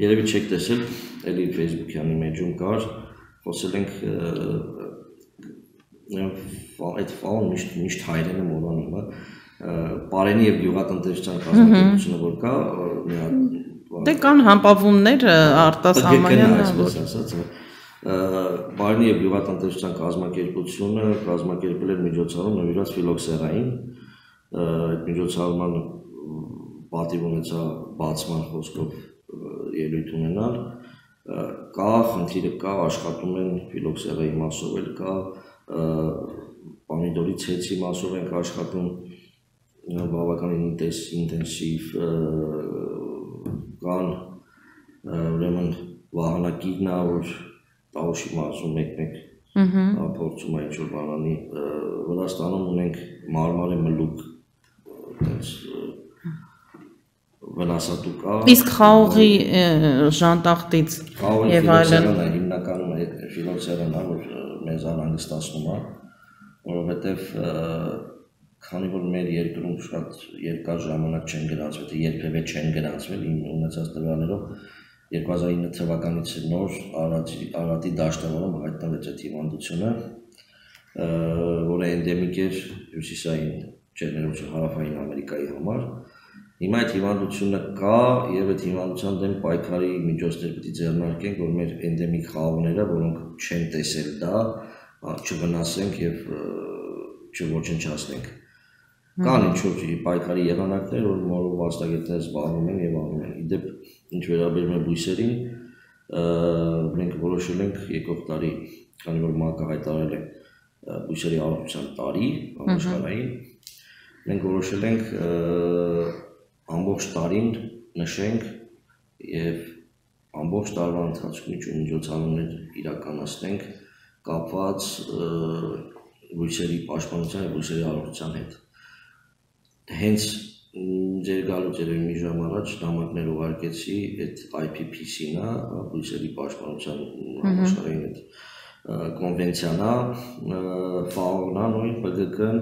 երևի չեք տեսել, էլի Facebook-յանի մեջում կար, խոսել ենք այդ ֆաուն միշտ միշտ հայրենը մոռանում, հա Պարենի եւ գյուղատնտեսության կազմակերպությունը որ կա մի հատ Դե կան համապավումներ արտասահմանյան որ ասած Բարնի եւ գյուղատնտեսության կազմակերպությունը կազմակերպել էր միջոցառում նվիրված ֆիլոքսերային այդ միջոցառման պատիվ ունեցա բացման խոսքով ելույթ ունենալ կա խնդիրը կա աշխատում են ֆիլոքսերայի մասով էլ կա պամիդորի ցեցի մասով ենք աշխատում բավականին ինտենսիվ կան ուրեմն վահանակիրն ա որ տավուշի մասում մեկ-մեկ փորձում է ինչ-որ բանանի Վրաստանում ունենք մարմարի մլուկ այդպես վնասատու կա իսկ խաղողի ժանտախտից եւ այլն հիմնականում ֆիլոցերն ա որ մեզ անհանգստացնում է որովհետեւ քանի որ մեր երկրում շատ երկար ժամանակ չեն գրանցվել, երբևէ չեն գրանցվել իմ ունեցած տվյալներով 2009 թվականից նոր Արարատի Արարատի դաշտավորում հայտնվեց այդ հիվանդությունը, որը էնդեմիկ էր հյուսիսային ջերմերով հարավային Ամերիկայի համար։ Հիմա այդ հիվանդությունը կա եւ այդ հիվանդության դեմ պայքարի միջոցներ պետք է ձեռնարկենք, որ մեր էնդեմիկ խաղողները, որոնք չեն տեսել դա, չվնասենք եւ չոչնչացնենք։ Կան ինչ որ պայքարի եղանակներ, որ մորով վաստակետներ զբաղվում են եւ անում են։ Իդեպ ինչ վերաբերում է բույսերին, մենք որոշել ենք եկող տարի, քանի որ ՄԱԿ-ը հայտարարել է բույսերի առողջության տարի համաշխարհային, մենք որոշել ենք ամբողջ տարին նշենք եւ ամբողջ տարվա ընթացքում ինչ միջոցառումներ իրականացնենք կապված բույսերի պաշտպանության եւ բույսերի առողջության հետ հենց ձեր գալուց երևի մի ժամ առաջ նամակներ ուղարկեցի այդ IPPC-ն է, բույսերի պաշտպանության համաշխարհային այդ կոնվենցիան է, FAO-ն է, նույն ՊԳԿ-ն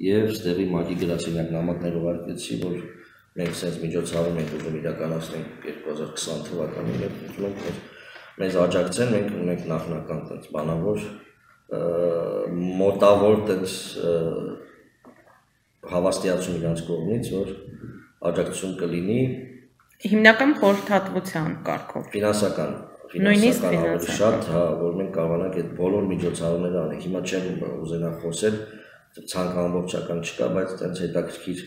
եւ ստեղի ՄԱԿ-ի գրասենյակ նամակներ ուղարկեցի, որ մենք sense միջոցառում ենք ուզում իրականացնենք 2020 թվականին եւ ուզում ենք մեզ աջակցեն, մենք ունենք նախնական տենց բանավոր մոտավոր տենց հավաստիացում իրանց կողմից, որ աջակցություն կլինի հիմնական խորհրդատվության կարգով։ Ֆինանսական ֆինանսական ավելի շատ, հա, որ մենք կարողանանք այդ բոլոր միջոցառումները անենք։ Հիմա չեմ ուզենա խոսել, ցանկամբողջական չկա, բայց այդպես հետաքրքիր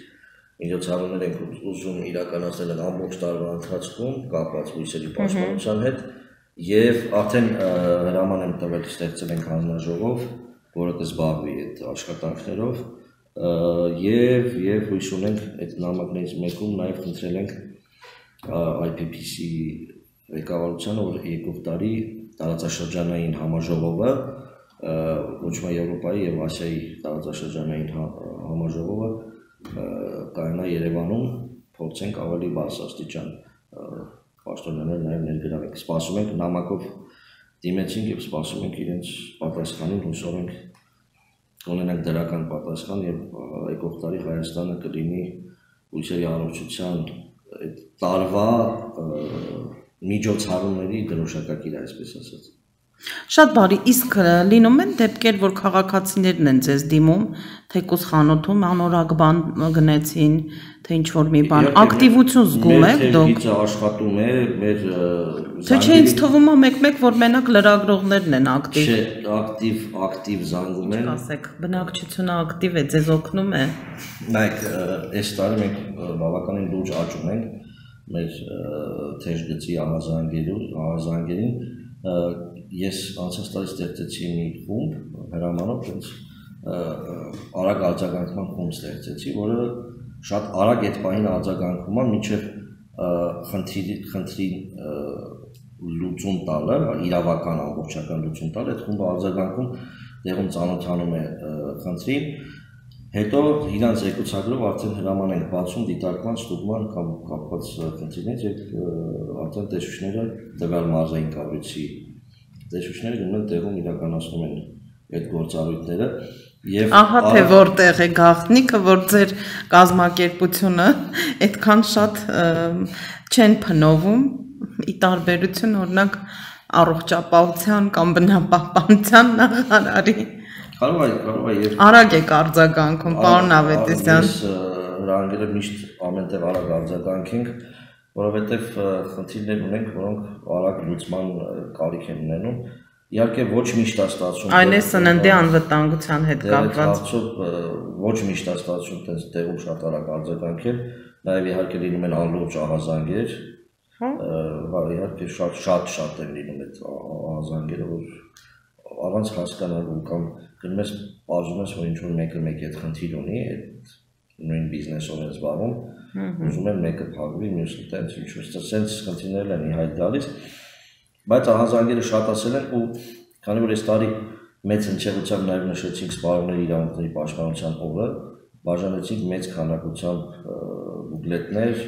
միջոցառումներ ենք ուզում իրականացնել ամբողջ տարվա ընթացքում կապված բույսերի պաշտպանության հետ եւ արդեն հրաման եմ տվել ստեղծել ենք հանձնաժողով, որը կզբաղվի այդ աշխատանքներով եւ եւ հույս ունենք այդ նամակներից մեկում նաեւ խնդրել ենք IPPC ղեկավարությանը որ եկող տարի տարածաշրջանային համաժողովը ոչ միայն Եվրոպայի եւ Ասիայի տարածաշրջանային համաժողովը կայանա Երևանում փորձենք ավելի բարձրաստիճան պաշտոնյաներ նաեւ ներգրավել։ Սպասում ենք նամակով դիմեցինք եւ սպասում ենք իրենց պատասխանին հուսով ենք ունենանք դրական պատասխան եւ եկող տարի Հայաստանը կլինի ուսերի առողջության այդ տարվա միջոցառումների դրոշակակիր, այսպես ասած։ Շատ բարի, իսկ լինում են դեպքեր, որ քաղաքացիներն են ձեզ դիմում, թեկուս խանութում անորակ բան գնեցին, թե ինչ որ մի բան, ակտիվություն զգում եք դուք։ Մեր աշխատում է, մեր Թե չէ ինձ թվում է մեկ-մեկ որ մենակ լրագրողներն են ակտիվ։ Չէ, ակտիվ, ակտիվ զանգում են։ Ասեք, բնակչությունը ակտիվ է, ձեզ օգնում է։ Նայեք, այս տարի մենք բավականին լուրջ աճում ենք մեր թեժ գծի ահազանգերին, ահազանգերին ես անցած տարի ստեղծեցի մի խումբ հրամանով այնց արագ արձագանքման խումբ ստեղծեցի, որը շատ արագ այդ պահին արձագանքում է միջև խնդրի խնդրի լուծում տալը, իրավական ամբողջական լուծում տալը, այդ խումբը արձագանքում դեղում ծանոթանում է խնդրին, հետո իրանց եկուցագրով արդեն հրաման ենք բացում դիտարկման, ստուգման կամ կապված խնդիրներից եւ արդեն տեսուչները տվյալ մարզային կառույցի տեսուչները գնում են տեղում իրականացնում են այդ գործառույթները եւ ահա թե որտեղ է գաղտնիքը որ ձեր կազմակերպությունը այդքան շատ չեն փնովում ի տարբերություն օրինակ առողջապահության կամ բնապահպանության նախարարի կարող է կարող է եւ արագ է արձագանքում պարոն Ավետիսյան հրանգերը միշտ ամենտեղ արագ արձագանքենք որովհետև խնդիրներ ունենք, որոնք արագ լուծման կարիք են ունենում։ Իհարկե ոչ միշտ է ստացվում։ Այն է սննդի անվտանգության հետ կապված։ Հարցով ոչ միշտ է ստացվում տես տեղում շատ արագ արձագանքել, Նաև իհարկե լինում են անլուրջ ահազանգեր։ Հա։ Հա, իհարկե շատ շատ շատ են լինում այդ ահազանգերը, որ առանց հասկանալու կամ գնում ես բաժնում ես, որ ինչ որ մեկը մեկի հետ խնդիր ունի, այդ նույն բիզնեսով է զբաղվում, ուզում են մեկը փակվի, մյուսը տենց ինչ որ սենց խնդիրներ են իհայտ գալիս, բայց ահազանգերը շատացել են ու քանի որ այս տարի մեծ հնչեղությամբ նաև նշեցինք սպառողների իրավունքների պաշտպանության օրը, բաժանեցինք մեծ քանակությամբ բուկլետներ,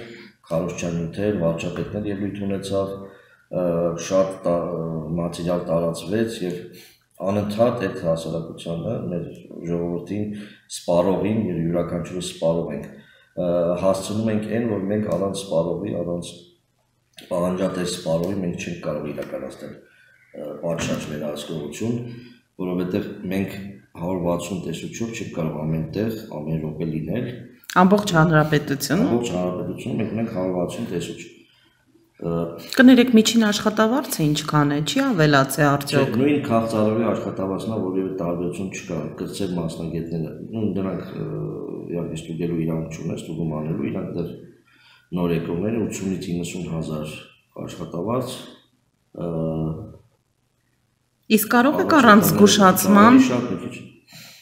քարոշչանյութեր, վարչապետներ ելույթ ունեցավ, շատ մատերիալ տարածվեց եւ անընդհատ այդ հասարակությանը մեր ժողովրդին սպառողին յուրաքանչյուրը սպառող ենք հասցնում ենք այն որ մենք առանց սպառողի առանց պահանջատեր սպառողի մենք չենք կարող իրականացնել պատշաճ վերահսկողություն որովհետեւ մենք 160 տեսուչով չենք կարող ամենտեղ ամեն րոպե լինել ամբողջ հանրապետությունը ամբողջ հանրապետությունը մենք ունենք 160 տեսուչ Կներեք միջին աշխատավարձը ինչքան է, չի ավելացե արդյոք։ Նույն քաղցարարի աշխատավարձնա որևէ տարբերություն չկա, կրծել մասնագետները, նույն դրանք իհարկե ստուգելու իրավունք չունեն, ստուգում անելու, իրանք դեռ նոր եկողներ 80-ից 90 հազար աշխատավարձ Իսկ կարող եք առանց զգուշացման շատ քիչ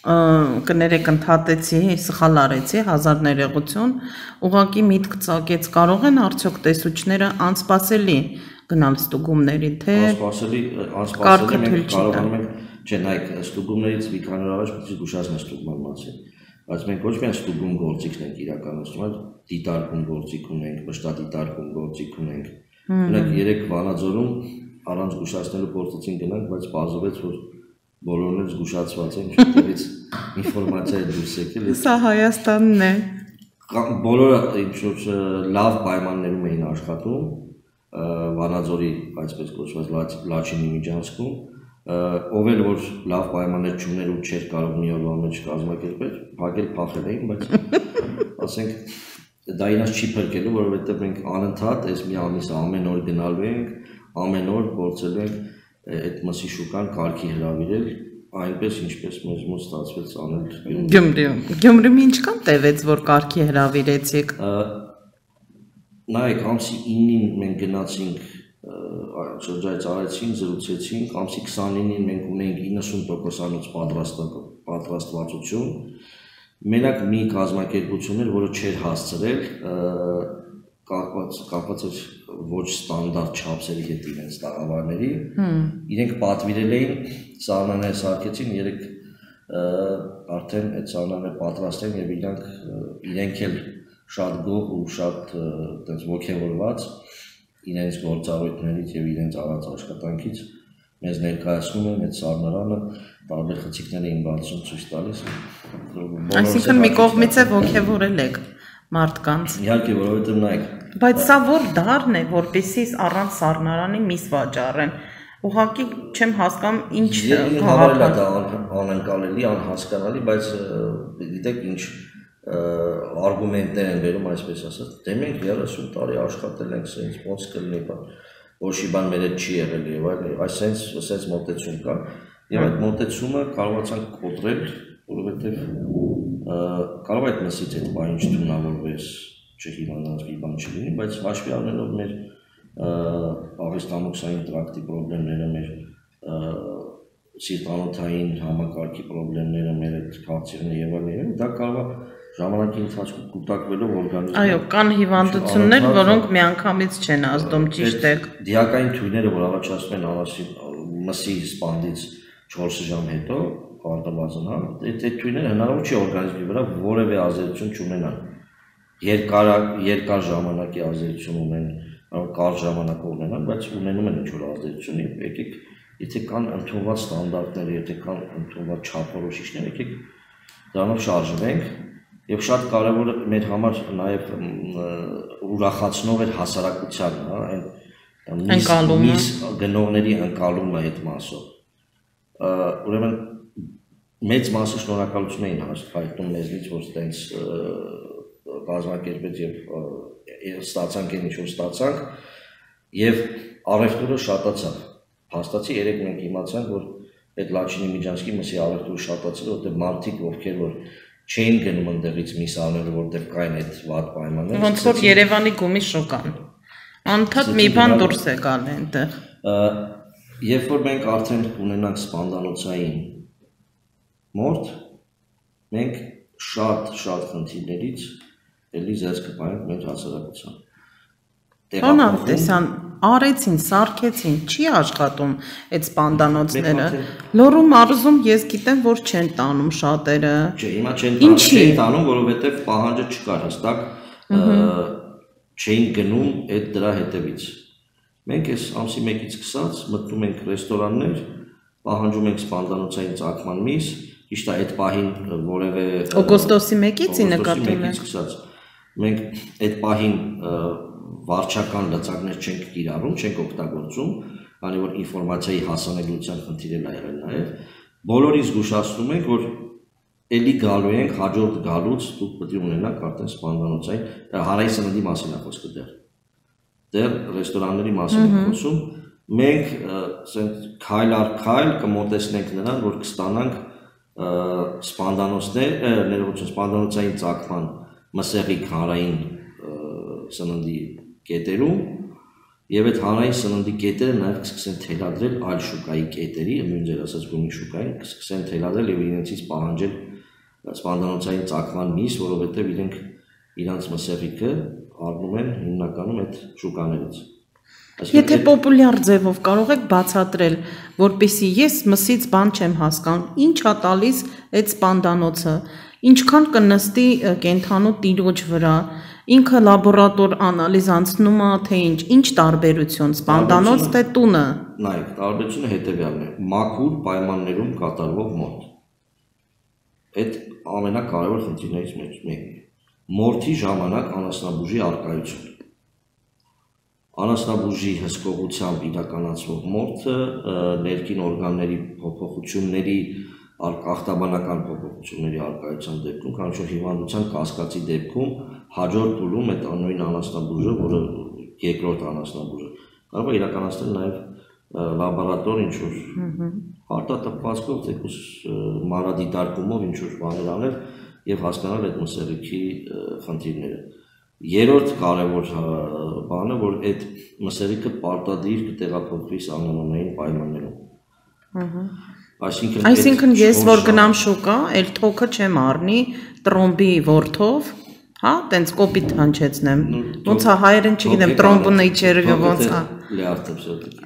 կներեք ընդհատեցի, սխալ արեցի, հազար ներողություն, ուղակի միտք ծագեց, կարող են արդյոք տեսուչները անսպասելի գնալ ստուգումների, թե անսպասելի անսպասելի մենք կարողանում ենք, չէ, նայեք, ստուգումներից մի քանի օր առաջ պիտի զգուշացնեն ստուգման մասին բայց մենք ոչ միայն ստուգում գործիքն ենք իրականացնում, այլ դիտարկում գործիք ունենք, մշտադիտարկում գործիք ունենք։ Օրինակ երեք Վանաձորում առանց զգուշացնելու փորձեցին գնանք, բայց բազովեց որ բոլորն զգուշացված են շուտից ինֆորմացիա է դուրս եկել։ Սա Հայաստանն է։ Բոլորը ինչ որ լավ պայմաններում էին աշխատում Վանաձորի, այսպես կոչված Լաչինի միջանցքում, ով էլ որ լավ պայմաններ չուներ ու չէր կարող մի օրվա մեջ կազմակերպել, փակել փախել էին, բայց *laughs* ասենք դա ինձ չի փրկելու, որովհետև մենք անընդհատ այս մի ամիսը ամեն օր գնալու ենք, ամեն օր փորձելու ենք այդ մսի շուկան կարգի հravirել այնպես ինչպես մեզ մոտ ստացվեց անել Գյումրիում։ Գյումրիում ինչքան տևեց որ կարգի հravirեցիք։ Նայեք, ամսի 9-ին մենք գնացինք շրջայց արեցինք, զրուցեցինք, ամսի 29-ին մենք ունենք 90%-անոց պատրաստվածություն։ Մենակ մի կազմակերպություն էր, որը չէր հասցրել կապված կապված էր ոչ ստանդարտ չափսերի հետ իրենց տաղավարների։ Իրենք պատվիրել էին սառնաները սարքեցին երեք արդեն այդ սառնաները պատրաստ են եւ իրանք իրենք էլ շատ գող ու շատ այդպես ողջավորված իրենց գործառույթներից եւ իրենց արած աշխատանքից մեզ ներկայացնում են այդ սառնարանը տարբեր խցիկներ էին բացում ցույց տալիս այսինքն մի կողմից է ողջավորել եք մարդկանց։ Իհարկե, որովհետև նայեք։ Բայց սա որ դառն է, որպեսի առանց սառնարանի միս վաճառեն։ Ուղղակի չեմ հասկանում ինչ հավելա դա անկալելի, անհասկանալի, բայց գիտեք ինչ արգումենտներ են վերում այսպես ասած։ Դե մենք 30 տարի աշխատել ենք, sense ոնց կլինի բան։ Ոչի բան մեր հետ չի եղել եւ այլ, այսպես sense մոտեցում կա։ Եվ այդ մոտեցումը կարողացանք կոտրել, որովհետեւ կարող այդ մսից այդ բան ինչ դունավորվես չհիվանդանց մի բան չլինի, բայց հաշվի առնելով մեր աղեստանոցային տրակտի խնդիրները, մեր սիրտանոթային համակարգի խնդիրները, մեր այդ քաղցիրները եւ այլն, դա կարող է ժամանակի ընթացքում կուտակվելով օրգանիզմը Այո, կան հիվանդություններ, որոնք միանգամից չեն ազդում, ճիշտ է։ Դիակային թույները, որ առաջացնում են անասի մսի սպանդից 4 ժամ հետո, քվանտամազն, հա, այդ այդ թույները հնարավոր չի օրգանիզմի վրա որևէ ազդեցություն չունենան։ Երկար երկար ժամանակի ազդեցություն ունեն, կարճ ժամանակ ունենան, բայց ունենում են ինչ-որ ազդեցություն, եկեք եթե կան ընդունված ստանդարտներ, եթե կան ընդունված չափորոշիչներ, եկեք դրանով շարժվենք եւ շատ կարեւոր է մեր համար նաեւ ուրախացնող էր հասարակության, հա, այն ընկալումը գնողների ընկալումը այդ մասով։ Ուրեմն մեծ մասը շնորհակալություն էին հայտնում մեզնից, որ այդպես կազմակերպեց եւ ստացանք այն ինչ որ ստացանք եւ արևտուրը շատացավ։ Հաստացի երեք մենք իմացանք, որ այդ Լաչինի Միջանցքի մսի արևտուրը շատացել, որտեղ մարդիկ ովքեր որ չէին գնում ընդեղից միս անելու, որտեղ կային այդ վատ պայմանները։ Ոնց որ Երևանի գումի շոկան։ Անդադ մի բան դուրս է գալի այնտեղ։ Երբ որ մենք արդեն ունենանք սպանդանոցային մորտ, մենք շատ շատ խնդիրներից էլի զերծ կպայենք մեր հասարակության։ Բանալ տեսան, արեցին, սարքեցին, չի աշխատում այդ սպանդանոցները։ Լոռու մարզում ես գիտեմ, որ չեն տանում շատերը։ Չէ, հիմա չեն տանում, չեն տանում, որովհետև պահանջը չկար հստակ չէին գնում այդ դրա հետևից։ Մենք այս ամսի 1-ից սկսած մտնում ենք ռեստորաններ, պահանջում ենք սպանդանոցային ցակման միս, ճիշտ է այդ պահին որևէ օգոստոսի 1-ից նկատում ենք սկսած մենք այդ պահին վարչական լծակներ չենք կիրառում, չենք օգտագործում, քանի որ ինֆորմացիայի հասանելիության խնդիր էլ ա եղել նաև, բոլորին զգուշացնում ենք, որ էլի գալու ենք հաջորդ գալուց դուք պետք է ունենաք արդեն սպանդանոցային հարայի սննդի մասին է խոսքը դեռ։ Դեռ ռեստորանների մասին է խոսում։ Մենք ասենք քայլ առ քայլ կմոտեցնենք նրան, որ կստանանք սպանդանոցներ, ներողություն, սպանդանոցային ցակման մսեղի քարային սննդի կետերում եւ այդ հանրային սննդի կետերը նաեւ կսկսեն թելադրել այլ շուկայի կետերի, նույն ձեր ասած գումի շուկային, կսկսեն թելադրել եւ իրենցից պահանջել սպանդանոցային ցակման միս, որովհետեւ իրենք իրանց մսեղիկը առնում են հիմնականում այդ շուկաներից։ Եթե պոպուլյար ձևով կարող եք բացատրել, որpիսի ես մսից բան չեմ հասկանում, ի՞նչ է տալիս այդ սպանդանոցը, ինչքան կնստի կենթանու տիրոջ վրա, Ինքը լաբորատոր անալիզ անցնում է, թե ինչ, ինչ տարբերություն սպանդանոց թե տունը։ Նայեք, տարբերությունը հետևյալն է. մաքուր պայմաններում կատարվող մոտ։ Այդ ամենակարևոր խնդիրներից մեկն է։ Մորթի ժամանակ անասնաբուժի արկայություն։ Անասնաբուժի հսկողությամբ իրականացվող մորթը ներքին օրգանների փոփոխությունների ախտաբանական փոփոխությունների արկայության դեպքում, քանի որ հիվանդության կասկածի դեպքում հաջորդ փուլում այդ նույն անասնաբուժը, որը երկրորդ անասնաբուժը, կարող է իրականացնել նաև լաբորատոր ինչ որ արտատպվածքով թեկուս մանրադիտարկումով ինչ որ բաներ անել եւ հասկանալ այդ մսերիքի խնդիրները։ Երորդ կարևոր բանը, որ այդ մսերիկը պարտադիր կտեղափոխվի սանանային պայմաններում։ Ահա։ Այսինքն Այսինքն ես որ գնամ շուկա, այլ թոքը չեմ առնի տրոմբի ворթով, հա, տենց կոպիտ հնչեցնեմ։ Ոնց է հայերեն չգիտեմ, տրոմբունը իջերվի ոնց է։ Լյարդը все-таки։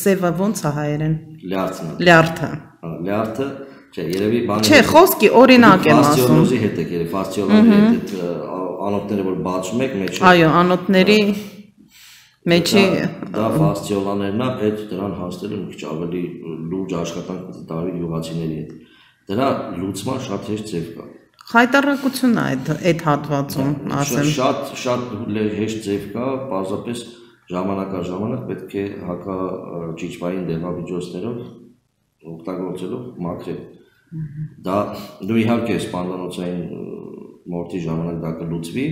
Սևը ոնց է հայերեն։ Լյարդն է։ Լյարդը։ Լյարդը Չէ, երևի բանը։ Չէ, խոսքի օրինակ եմ ասում։ Ֆասիոլոզի հետ է գերե, ֆասիոլոզի հետ անոթները որ բացում եք մեջ։ Այո, անոթների Մեջի դա ֆաստիոլաներն է, այդ դրան հասնելը մի քիչ ավելի լուրջ աշխատանք տարվի յուղացիների հետ։ Դրա լուծման շատ հեշտ ձև կա։ Խայտարակությունն է այդ այդ հատվածում, ասեմ։ Շատ շատ հեշտ ձև կա, պարզապես ժամանակաժամանակ պետք է հակա ճիճվային դեղամիջոցներով օգտագործելով մաքրել։ Դա դու իհարկե սպանդանոցային մորտի ժամանակ դա կլուծվի,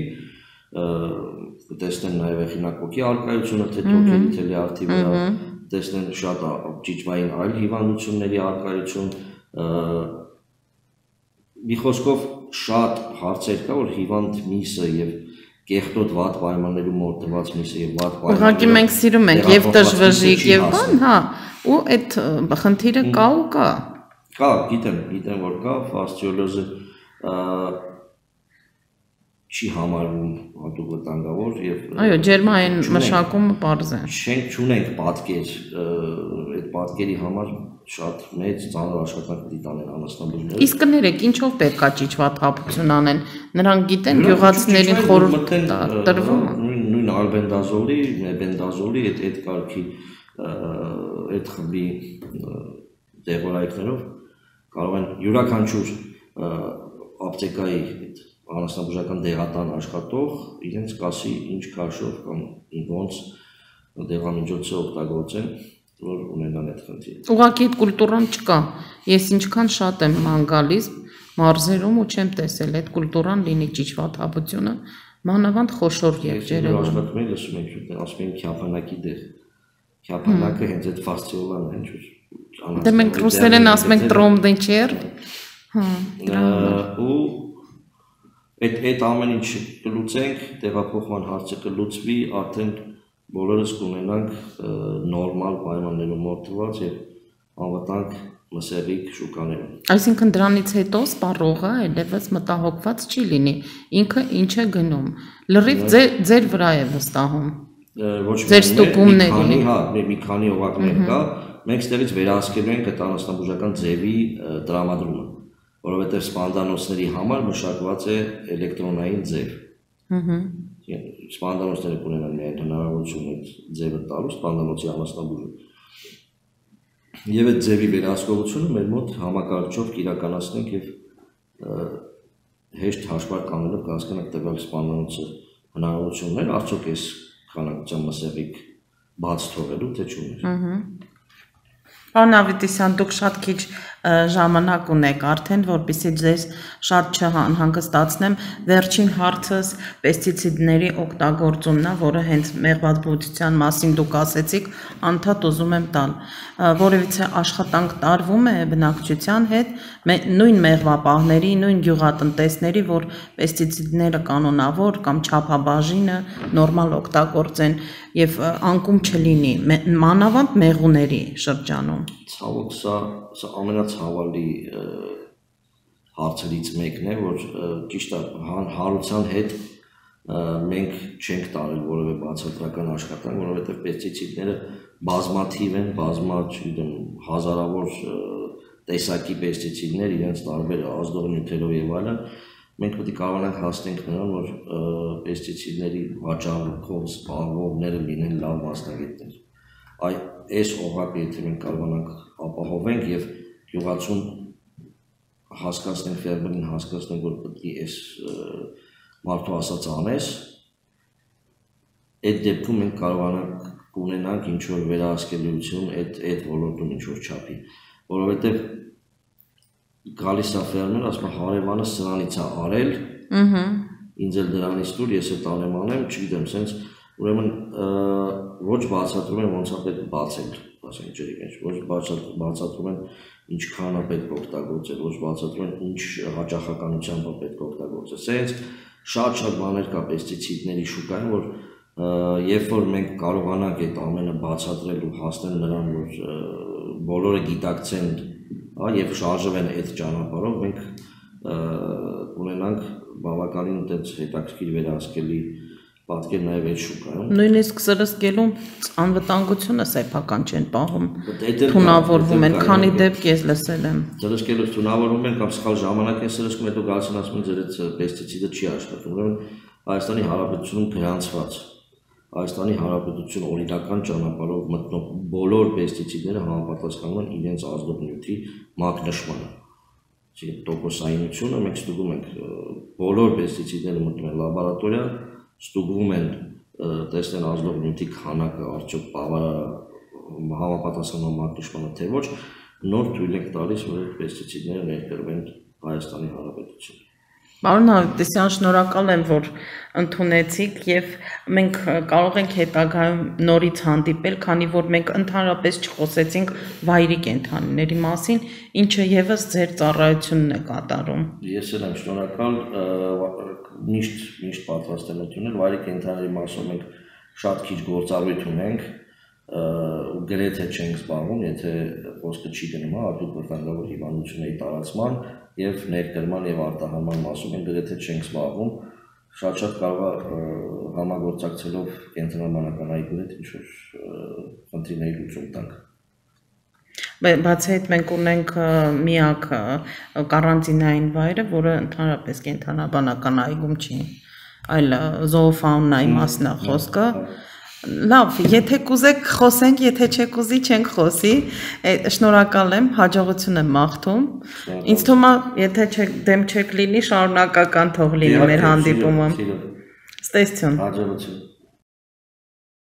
տեսնեն նաև եղինակոկի արկայությունը, թե թոքերի թե լյարդի վրա, տեսնեն շատ ճիճվային այլ հիվանդությունների արկայություն, մի խոսքով շատ հարցեր կա, որ հիվանդ միսը եւ կեղտոտ վատ պայմաններում մորտված միսը եւ վատ պայմաններում Ուղղակի մենք սիրում ենք եւ դժվժիկ եւ բան, հա, ու այդ խնդիրը կա ու կա։ Կա, գիտեմ, գիտեմ որ կա ֆաստիոլոզը չի համարվում հատուկ վտանգավոր եւ Այո, ջերմային մշակումը པարզ է։ Չենք ճունենք պատկեր, այդ պատկերի համար շատ մեծ ծանր աշխատանք պետք է տանեն անասնաբուժները։ Իսկ կներեք, ինչով պետք է ճիճված հապություն անեն։ Նրանք գիտեն գյուղացիներին խորհուրդ տրվում է։ Նույն նույն ալբենդազոլի, մեբենդազոլի այդ այդ կարգի այդ խմբի դեղորայքներով կարող են յուրաքանչյուր ապտեկայի այդ անասնաբուժական դեղատան աշխատող իրենց կասի ինչ քաշով կամ ոնց դեղամիջոցը օգտագործեն որ ունենան այդ խնդիրը։ Ուղղակի այդ կուլտուրան չկա։ Ես ինչքան շատ եմ ման գալիս մարզերում ու չեմ տեսել այդ կուլտուրան լինի ճիճված հապությունը, մանավանդ խոշոր եղջերով։ Ես աշխատում եմ լսում ենք, ասում են քյապանակի դեղ։ Քյապանակը հենց այդ ֆաստիոլան է ինչ որ։ Դե մենք ռուսերեն ասում ենք տրոմդենչեր, Հա, ու այդ այդ ամեն ինչ կլուծենք, տեղափոխման հարցը կլուծվի, արդեն բոլորս կունենանք նորմալ պայմաններում մորթված եւ անվտանգ մսերիկ շուկաներում։ Այսինքն դրանից հետո սպառողը այլևս մտահոգված չի լինի։ Ինքը ինչ է գնում։ Լրիվ ձեր ձեր վրա է վստահում։ Ոչ Ձեր ստուգումների։ Հա, մի քանի օղակներ կա, մենք ստերից վերահսկելու ենք այդ անաստանբուժական ձևի տրամադրումը, որովհետև սպանդանոցների համար մշակված է էլեկտրոնային ձև։ Ահա Սպանդանոցները կունենան միայն հնարավորություն այդ ձևը տալու սպանդանոցի անաստանբուժում Եվ այդ ձևի վերահսկողությունը մեր մոտ համակարգչով կիրականացնենք եւ հեշտ հաշվարկ անելով կհասկանանք տվյալ սպանանոցը հնարավորություններ, արդյոք այս քանակության մսեղիկ բաց թողելու թե չունի։ Ահա Պարոն Ավետիսյան, դուք շատ քիչ ժամանակ ունեք արդեն, որpիսի ձեզ շատ չհանգստացնեմ։ Վերջին հարցս պեստիցիդների օգտագործումն է, որը հենց մեղվաբուծության մասին դուք ասեցիք, անդադ ուզում եմ տալ։ Որևիցե աշխատանք տարվում է բնակչության հետ, նույն մեղվապահների, նույն գյուղատնտեսների, որ պեստիցիդները կանոնավոր կամ չափաբաժինը նորմալ օգտագործեն եւ անկում չլինի մանավանդ մեղուների շրջանում։ Ցավոք սա սա ամենացավալի հարցերից մեկն է, որ ճիշտ է հարության հետ մենք չենք տարել որևէ բացատրական աշխատանք, որովհետև պեստիցիդները բազմաթիվ են, բազմա, չգիտեմ, հազարավոր տեսակի պեստիցիդներ իրենց տարբեր ազդող նյութերով եւ այլն, մենք պետք է կարողանանք հասնենք նրան, որ պեստիցիդների վաճառքով զբաղվողները լինեն լավ մասնագետներ։ Այ այս օղակը եթե մենք կարողանանք ապահովենք եւ գյուղացուն հասկացնենք ֆերմերին հասկացնենք, որ պետք է այս մարդու ասած անես, այդ դեպքում մենք կարողանանք ունենանք ինչ որ վերահսկելիություն այդ այդ ոլորտում ինչ որ չափի, որովհետեւ գալիս է ֆերմեր, ասում է հարևանը սրանից է արել։ Ահա։ Ինձ էլ դրանից դուր ես էլ տանեմ անեմ, չգիտեմ, սենց ուրեմն ոչ բացատրում են ոնց է պետք բացել, ասենք ջրի մեջ, ոչ բացատրում են ինչքան է պետք օգտագործել, ոչ բացատրում են ինչ հաճախականությամբ է պետք օգտագործել։ Սենց շատ-շատ բաներ կա պեստիցիդների շուկայում, որ երբ որ մենք կարողանանք այդ ամենը բացատրել ու հասնել նրան, որ բոլորը գիտակցեն հա եւ շարժվեն այդ ճանապարհով մենք ունենանք բավականին այդպես հետաքրքիր վերահսկելի պատկեր նաև այդ շուկայում։ Նույնիսկ սրսկելու անվտանգությունը սեփական չեն պահում։ Թունավորվում են, քանի դեպք ես լսել եմ։ Սրսկելու թունավորվում են կամ սխալ ժամանակ են սրսկում, հետո գալիս են ասում են ձեր այդ պեստիցիդը չի աշխատում։ Ուրեմն Հայաստանի Հանրապետությունում գրանցված Հայաստանի Հանրապետություն օրինական ճանապարհով մտնող բոլոր պեստիցիդները համապատասխանում են իրենց ազդող նյութի մակնշմանը։ Այսինքն տոկոսայինությունը մենք ստուգում ենք բոլոր պեստիցիդները մտնում են լաբորատորիա, ստուգվում են տեսնեն ազդող նյութի քանակը արդյոք համապատասխանում մակնշմանը թե ոչ, նոր թույլ ենք տալիս, որ այդ պեստիցիդները ներկրվեն Հայաստանի Հանրապետությունում։ Պարոն Հավիտեսյան, շնորհակալ եմ, որ ընդունեցիք եւ մենք կարող ենք հետագայում նորից հանդիպել, քանի որ մենք ընդհանրապես չխոսեցինք վայրի կենթանիների մասին, ինչը եւս ձեր ծառայությունն է կատարում։ Ես էլ եմ շնորհակալ, միշտ միշտ պատրաստ եմ ընդունել վայրի կենթանիների մասով մենք շատ քիչ գործառույթ ունենք ու գրեթե չենք զբաղվում, եթե խոսքը չի գնում, հա, արդյոք վտանգավոր հիվանդությունների տարածման եւ ներկրման եւ արտահանման մասում են գրեթե չենք զբաղվում շատ-շատ կարող է համագործակցելով կենտրոնամանական այգու հետ ինչ որ խնդիրների լուծում տանք բացի այդ մենք ունենք միակ կարանտինային վայրը, որը ընդհանրապես կենթանաբանական այգում չի, այլ զոոֆաունայի մասն է խոսքը, Լավ, եթե կուզեք խոսենք, եթե չեք ուզի չենք խոսի։ Շնորհակալ եմ, հաջողություն եմ մաղթում։ Ինձ թվում է, եթե չեք դեմ չեք լինի, շարունակական թող լինի մեր հանդիպումը։ Ստեսություն։ Հաջողություն։